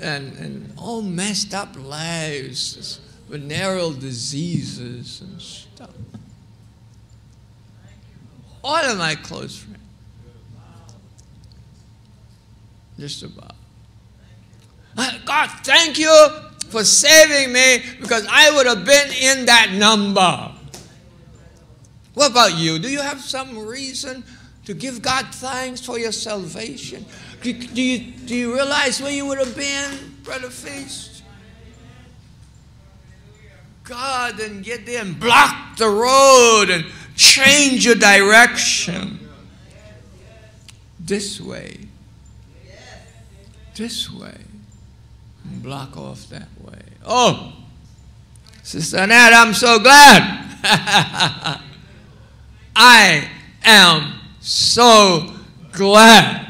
and, and all messed up lives, venereal diseases and stuff. All of my close friends. Just about. God, thank you for saving me because I would have been in that number. What about you? Do you have some reason to give God thanks for your salvation? Do you, do you realize where you would have been, Brother Feast? God didn't get there and block the road and change your direction. This way. This way. Block off that way. Oh, Sister Annette, I'm so glad. I am so glad.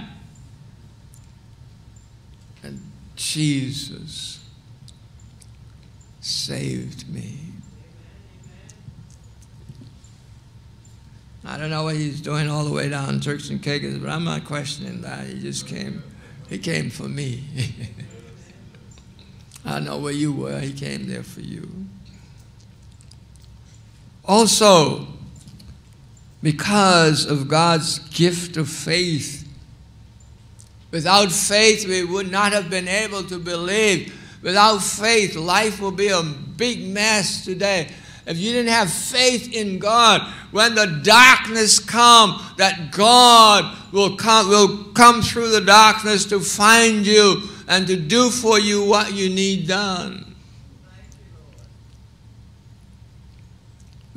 And Jesus saved me. I don't know what he's doing all the way down Turks and Caicos, but I'm not questioning that. He just came. He came for me. I know where you were. He came there for you. Also, because of God's gift of faith, without faith, we would not have been able to believe. Without faith, life will be a big mess today. If you didn't have faith in God, when the darkness come, that God will come, will come through the darkness to find you and to do for you what you need done.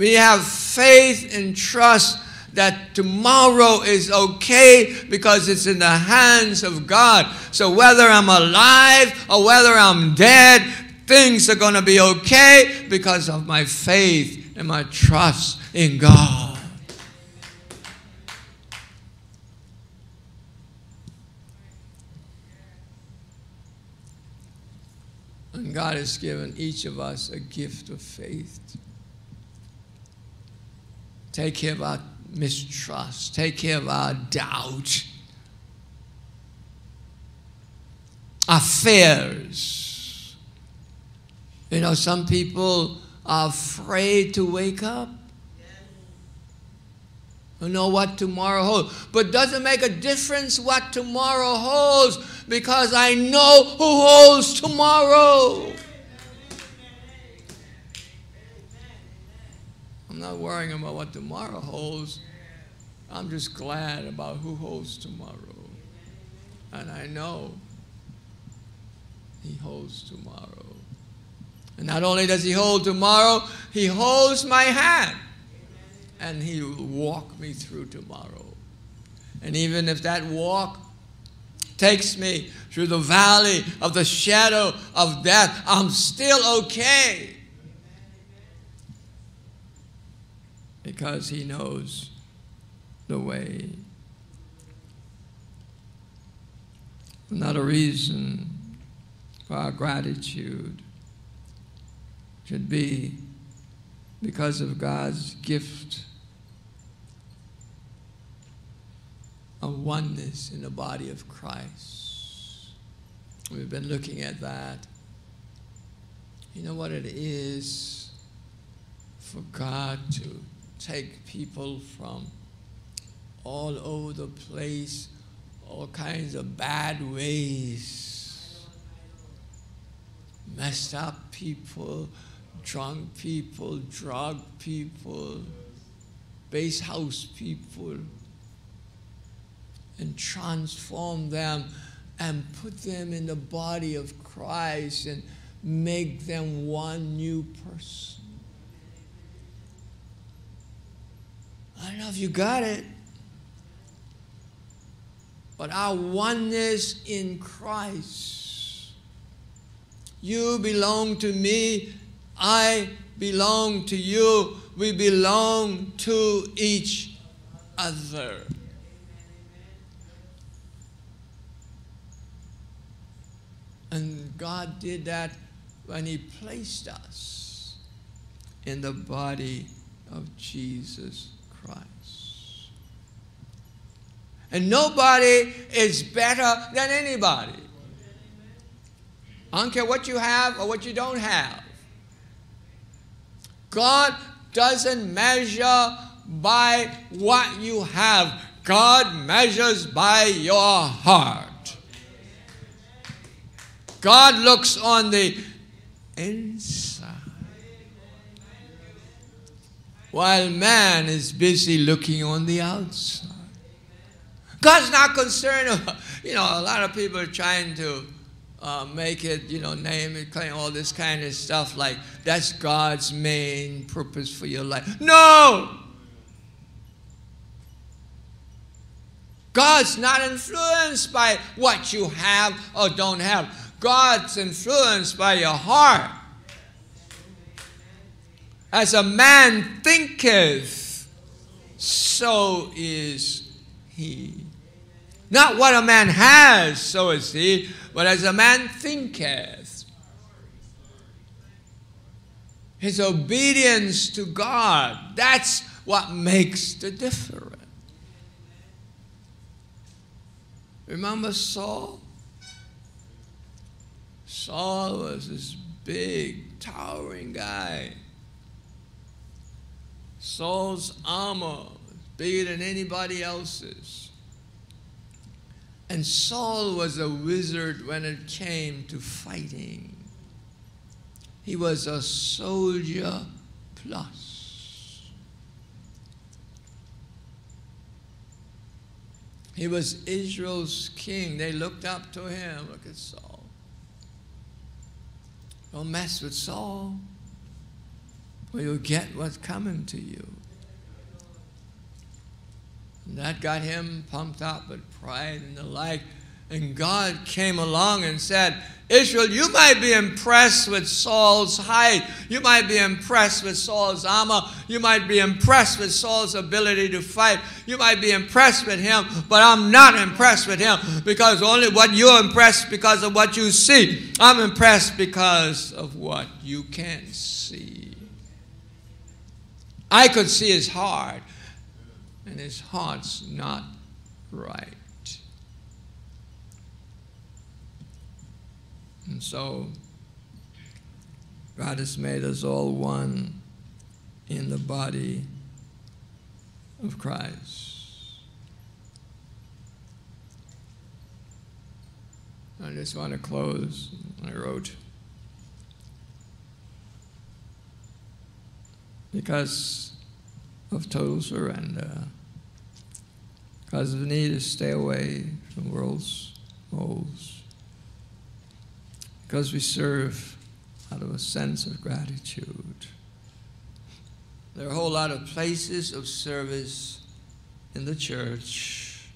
We have faith and trust that tomorrow is okay because it's in the hands of God. So whether I'm alive or whether I'm dead, things are going to be okay because of my faith and my trust in God. And God has given each of us a gift of faith. Take care of our mistrust, take care of our doubt, our fears. You know, some people are afraid to wake up. Who know what tomorrow holds. But doesn't make a difference what tomorrow holds because I know who holds tomorrow. Not worrying about what tomorrow holds. I'm just glad about who holds tomorrow. And I know he holds tomorrow. And not only does he hold tomorrow, he holds my hand. And he will walk me through tomorrow. And even if that walk takes me through the valley of the shadow of death, I'm still okay. Because he knows the way. Another reason for our gratitude should be because of God's gift of oneness in the body of Christ. We've been looking at that. You know what it is for God to take people from all over the place, all kinds of bad ways, messed up people, drunk people, drug people, base house people, and transform them and put them in the body of Christ and make them one new person. I don't know if you got it. But our oneness in Christ. You belong to me. I belong to you. We belong to each other. And God did that when He placed us in the body of Jesus Christ. And nobody is better than anybody. I don't care what you have or what you don't have. God doesn't measure by what you have, God measures by your heart. God looks on the inside. While man is busy looking on the outside. God's not concerned, about, you know, a lot of people are trying to uh, make it, you know, name it, claim all this kind of stuff like that's God's main purpose for your life. No! God's not influenced by what you have or don't have. God's influenced by your heart. As a man thinketh, so is he. Not what a man has, so is he, but as a man thinketh. His obedience to God, that's what makes the difference. Remember Saul? Saul was this big, towering guy. Saul's armor bigger than anybody else's. And Saul was a wizard when it came to fighting. He was a soldier plus. He was Israel's king. They looked up to him. Look at Saul. Don't mess with Saul, or you'll get what's coming to you. And that got him pumped up with pride and the like. And God came along and said, Israel, you might be impressed with Saul's height. You might be impressed with Saul's armor. You might be impressed with Saul's ability to fight. You might be impressed with him, but I'm not impressed with him because only what you're impressed because of what you see. I'm impressed because of what you can't see. I could see his heart, and his heart's not right. And so, God has made us all one in the body of Christ. I just want to close. I wrote, because of total surrender, because of the need to stay away from world's moles because we serve out of a sense of gratitude. There are a whole lot of places of service in the church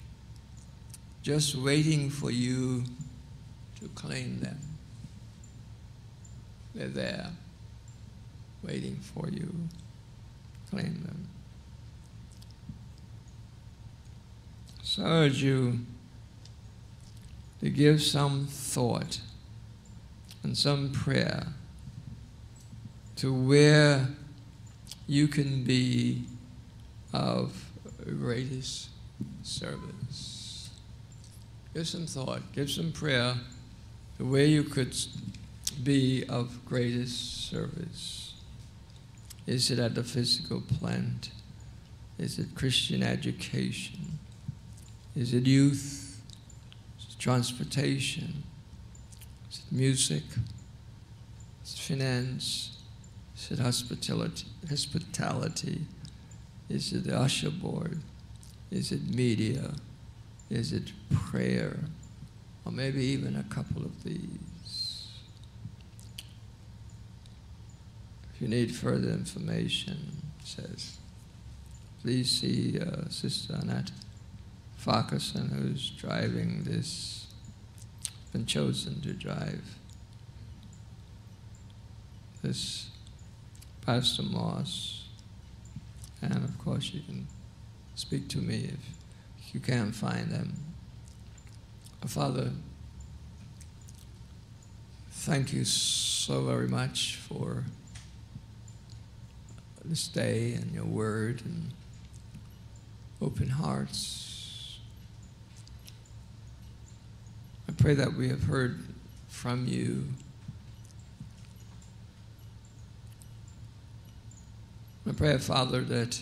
just waiting for you to claim them. They're there, waiting for you. Claim them. So I urge you to give some thought and some prayer to where you can be of greatest service. Give some thought, give some prayer to where you could be of greatest service. Is it at the physical plant? Is it Christian education? Is it youth? Is it transportation? music, it's finance, is it hospitality, hospitality? Is it the usher board? Is it media? Is it prayer? Or maybe even a couple of these. If you need further information, says, please see uh, Sister Annette Farquharson, who's driving this, been chosen to drive this Pastor Moss. And of course, you can speak to me if you can't find them. Father, thank you so very much for this day and your word and open hearts. I pray that we have heard from you. I pray, Father, that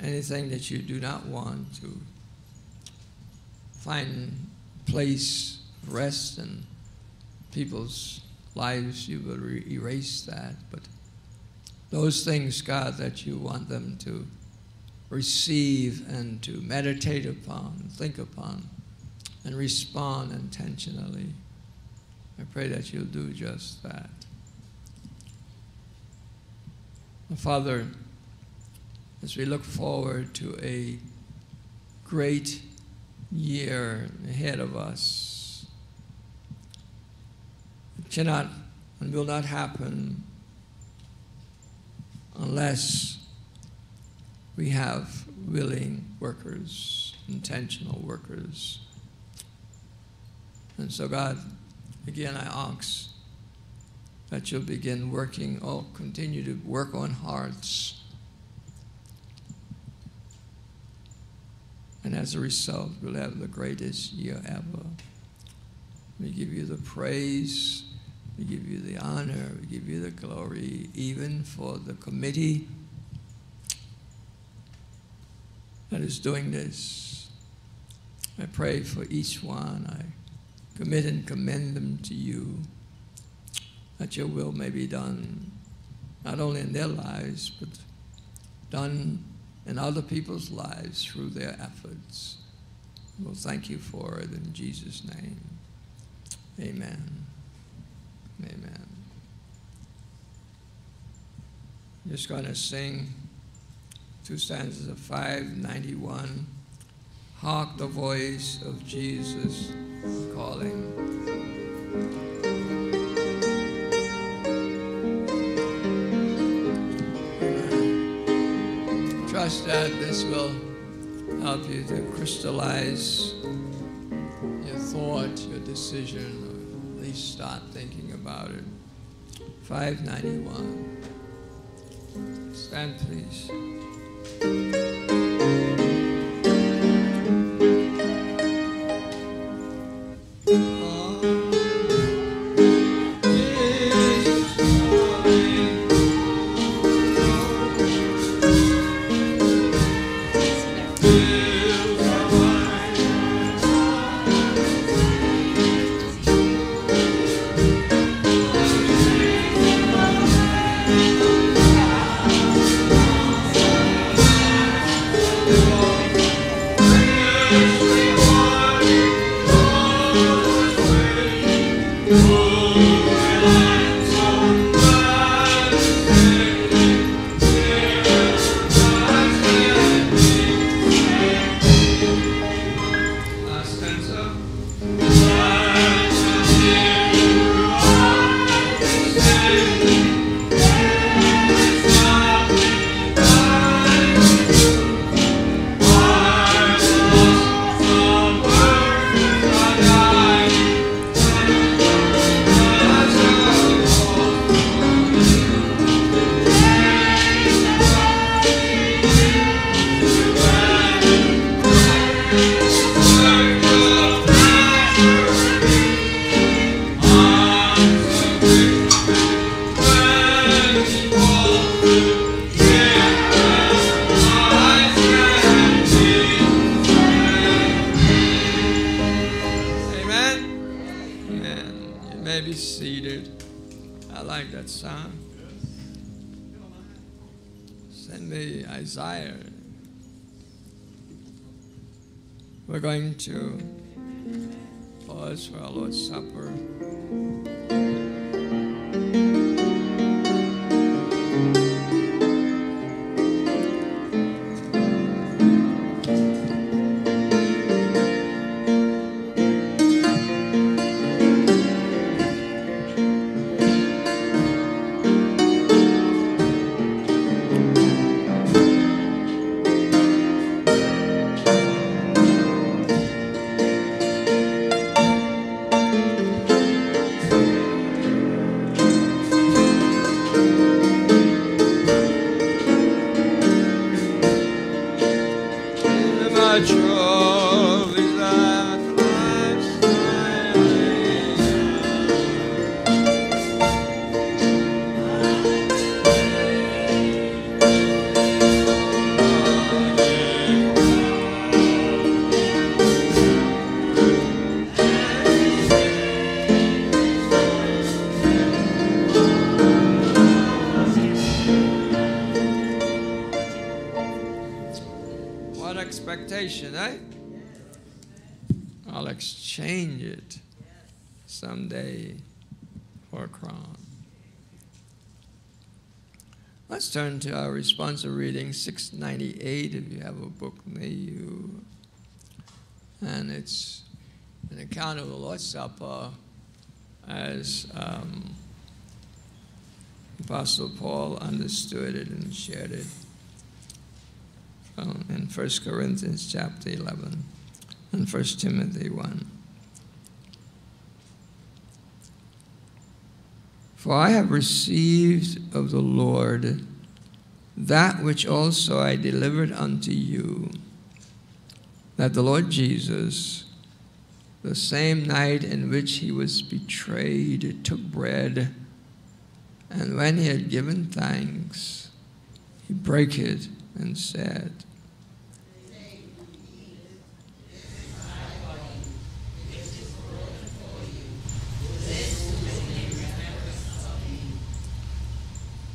anything that you do not want to find place rest in people's lives, you will erase that. But those things, God, that you want them to receive and to meditate upon, think upon, and respond intentionally. I pray that you'll do just that. Father, as we look forward to a great year ahead of us, it cannot and will not happen unless we have willing workers, intentional workers. And so, God, again, I ask that you'll begin working, or continue to work on hearts. And as a result, we'll have the greatest year ever. We give you the praise we give you the honor, we give you the glory, even for the committee that is doing this. I pray for each one. I commit and commend them to you, that your will may be done, not only in their lives, but done in other people's lives through their efforts. We'll thank you for it in Jesus' name. Amen. Amen. Just going to sing two stanzas of 591. Hark the voice of Jesus calling. Trust that this will help you to crystallize your thought, your decision, least start thinking about it. 591. Stand, please. Eh? I'll exchange it someday for a crown. Let's turn to our responsive reading, 698, if you have a book near you. And it's an account of the Lord's Supper as um, Apostle Paul understood it and shared it um, in 1 Corinthians chapter 11 and 1 Timothy 1. For I have received of the Lord that which also I delivered unto you, that the Lord Jesus, the same night in which he was betrayed, took bread, and when he had given thanks, he brake it and said,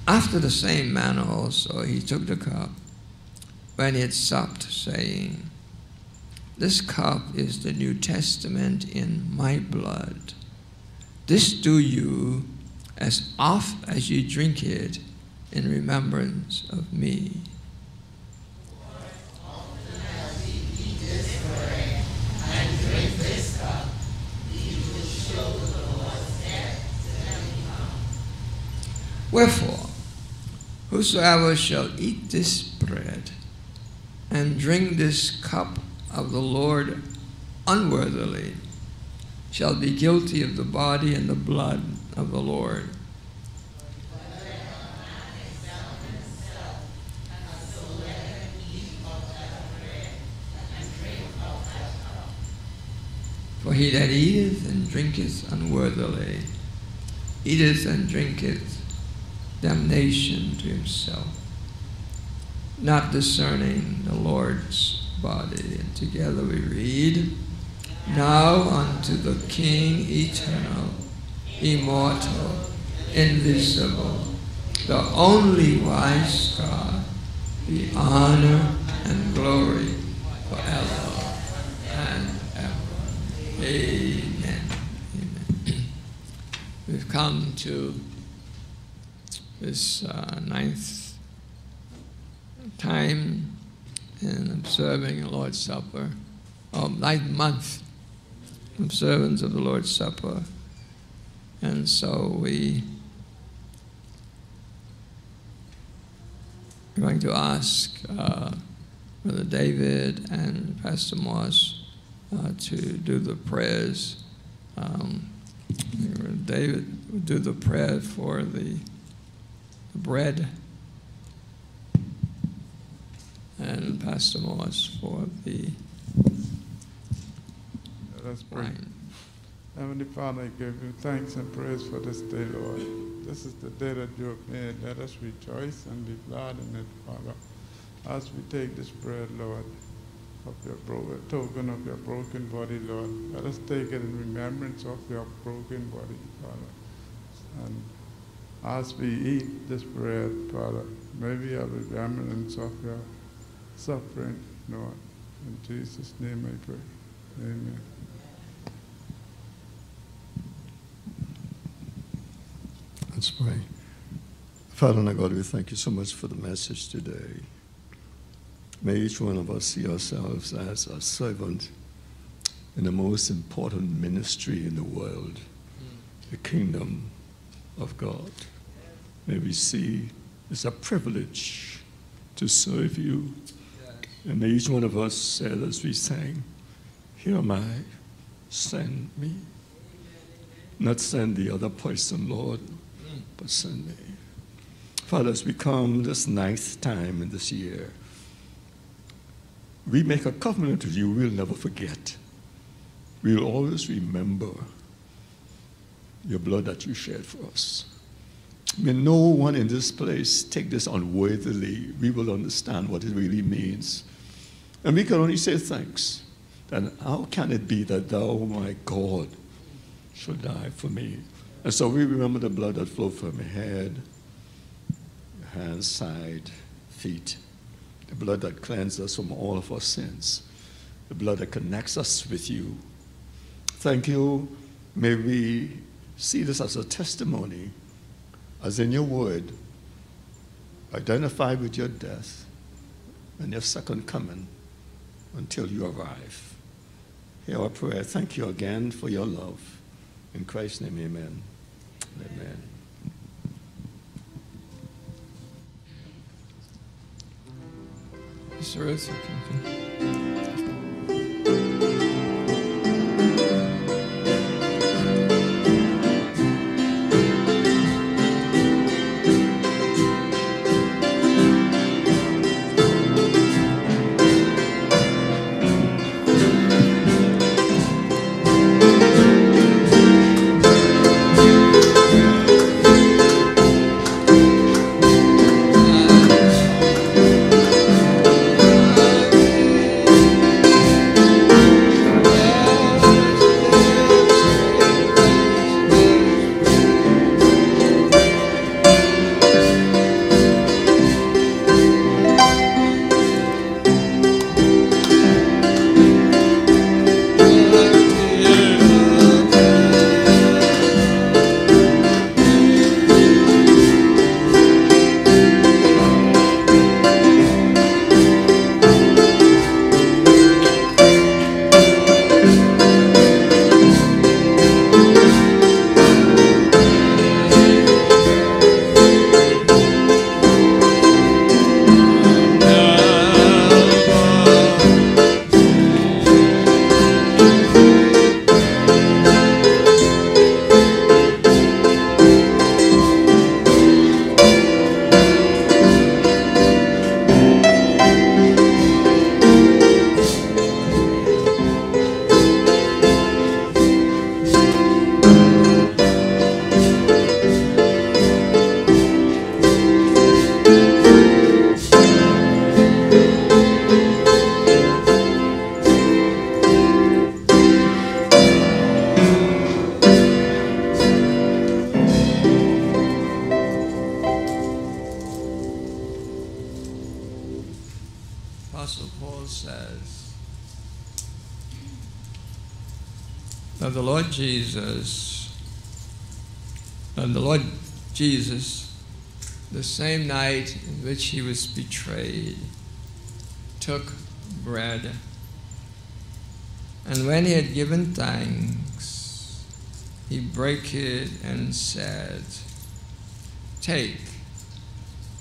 After the same manner also he took the cup when he had supped, saying, This cup is the New Testament in my blood. This do you as oft as you drink it in remembrance of me. Wherefore, whosoever shall eat this bread and drink this cup of the Lord unworthily shall be guilty of the body and the blood of the Lord. For he that eateth and drinketh unworthily eateth and drinketh damnation to himself, not discerning the Lord's body. And together we read, Now unto the King eternal, immortal, invisible, the only wise God, be honor and glory forever and ever. Amen. Amen. We've come to this uh, ninth time in observing the Lord's Supper, or ninth month observance of the Lord's Supper. And so we are going to ask uh, Brother David and Pastor Moss uh, to do the prayers. Um, David do the prayer for the bread and Pastor Moss for the Let us pray. wine. Heavenly Father, I give you thanks and praise for this day, Lord. This is the day that you have made. Let us rejoice and be glad in it, Father. As we take this bread, Lord, of your broken token of your broken body, Lord, let us take it in remembrance of your broken body, Father. And as we eat this bread, Father, may we have remembrance of your suffering, Lord. In Jesus' name I pray. Amen. Let's pray. Father and God, we thank you so much for the message today. May each one of us see ourselves as a servant in the most important ministry in the world, the kingdom of God. May we see it's a privilege to serve you. And may each one of us say as we sang, Here am I, send me. Not send the other person, Lord, hmm. but send me. Father, as we come this ninth time in this year, we make a covenant with you, we'll never forget. We'll always remember your blood that you shed for us. May no one in this place take this unworthily. We will understand what it really means. And we can only say thanks. Then how can it be that thou, my God, should die for me? And so we remember the blood that flowed from your head, hands, side, feet, the blood that cleanses us from all of our sins, the blood that connects us with you. Thank you. May we see this as a testimony, as in your word, identify with your death and your second coming until you arrive. Hear our prayer. Thank you again for your love. In Christ's name, amen. Amen. Mr. Ruth, Jesus, and the Lord Jesus, the same night in which he was betrayed, took bread. And when he had given thanks, he brake it and said, Take,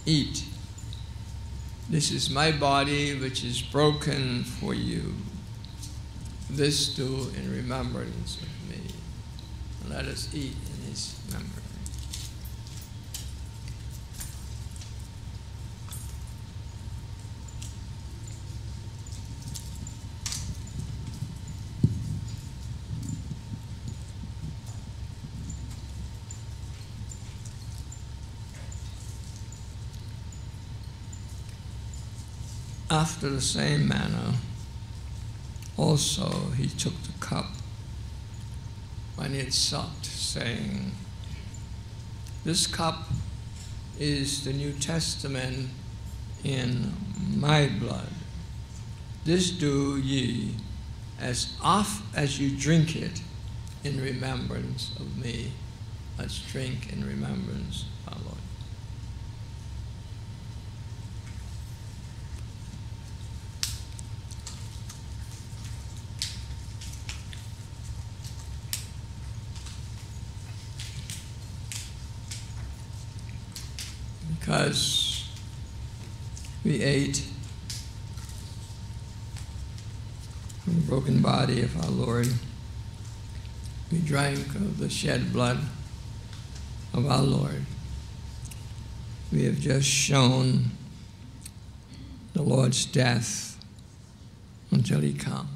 eat. This is my body which is broken for you. This do in remembrance eat in his memory. After the same manner, also he took the cup when he had supped, saying, This cup is the New Testament in my blood. This do ye as oft as you drink it in remembrance of me. Let's drink in remembrance of our Lord. Because we ate from the broken body of our Lord. We drank of the shed blood of our Lord. We have just shown the Lord's death until he comes.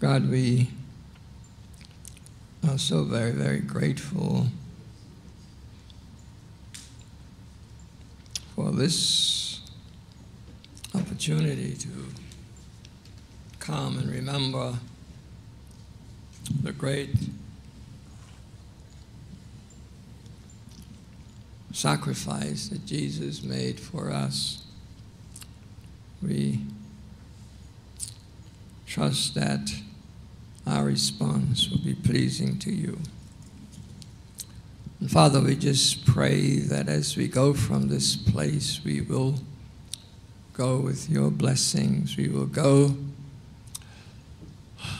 God, we are so very, very grateful for this opportunity to come and remember the great sacrifice that Jesus made for us. We trust that our response will be pleasing to you. And Father, we just pray that as we go from this place, we will go with your blessings. We will go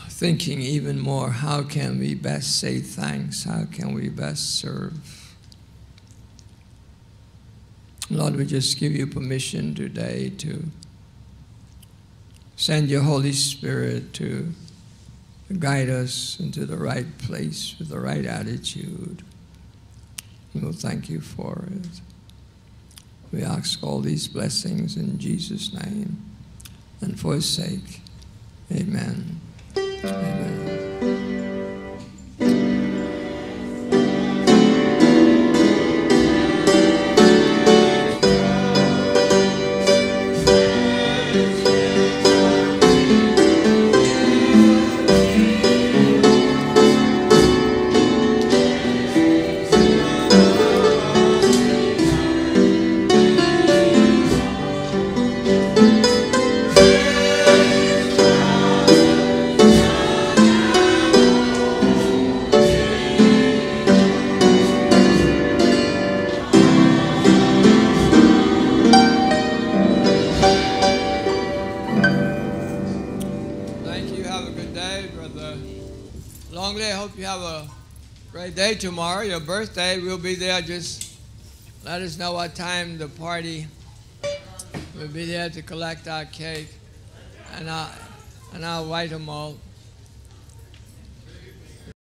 thinking even more how can we best say thanks? How can we best serve? Lord, we just give you permission today to send your Holy Spirit to guide us into the right place with the right attitude. And we'll thank you for it. We ask all these blessings in Jesus' name and for his sake. Amen. Amen. Tomorrow. Your birthday, we'll be there. Just let us know what time the party. We'll be there to collect our cake, and I'll, and I'll write them all.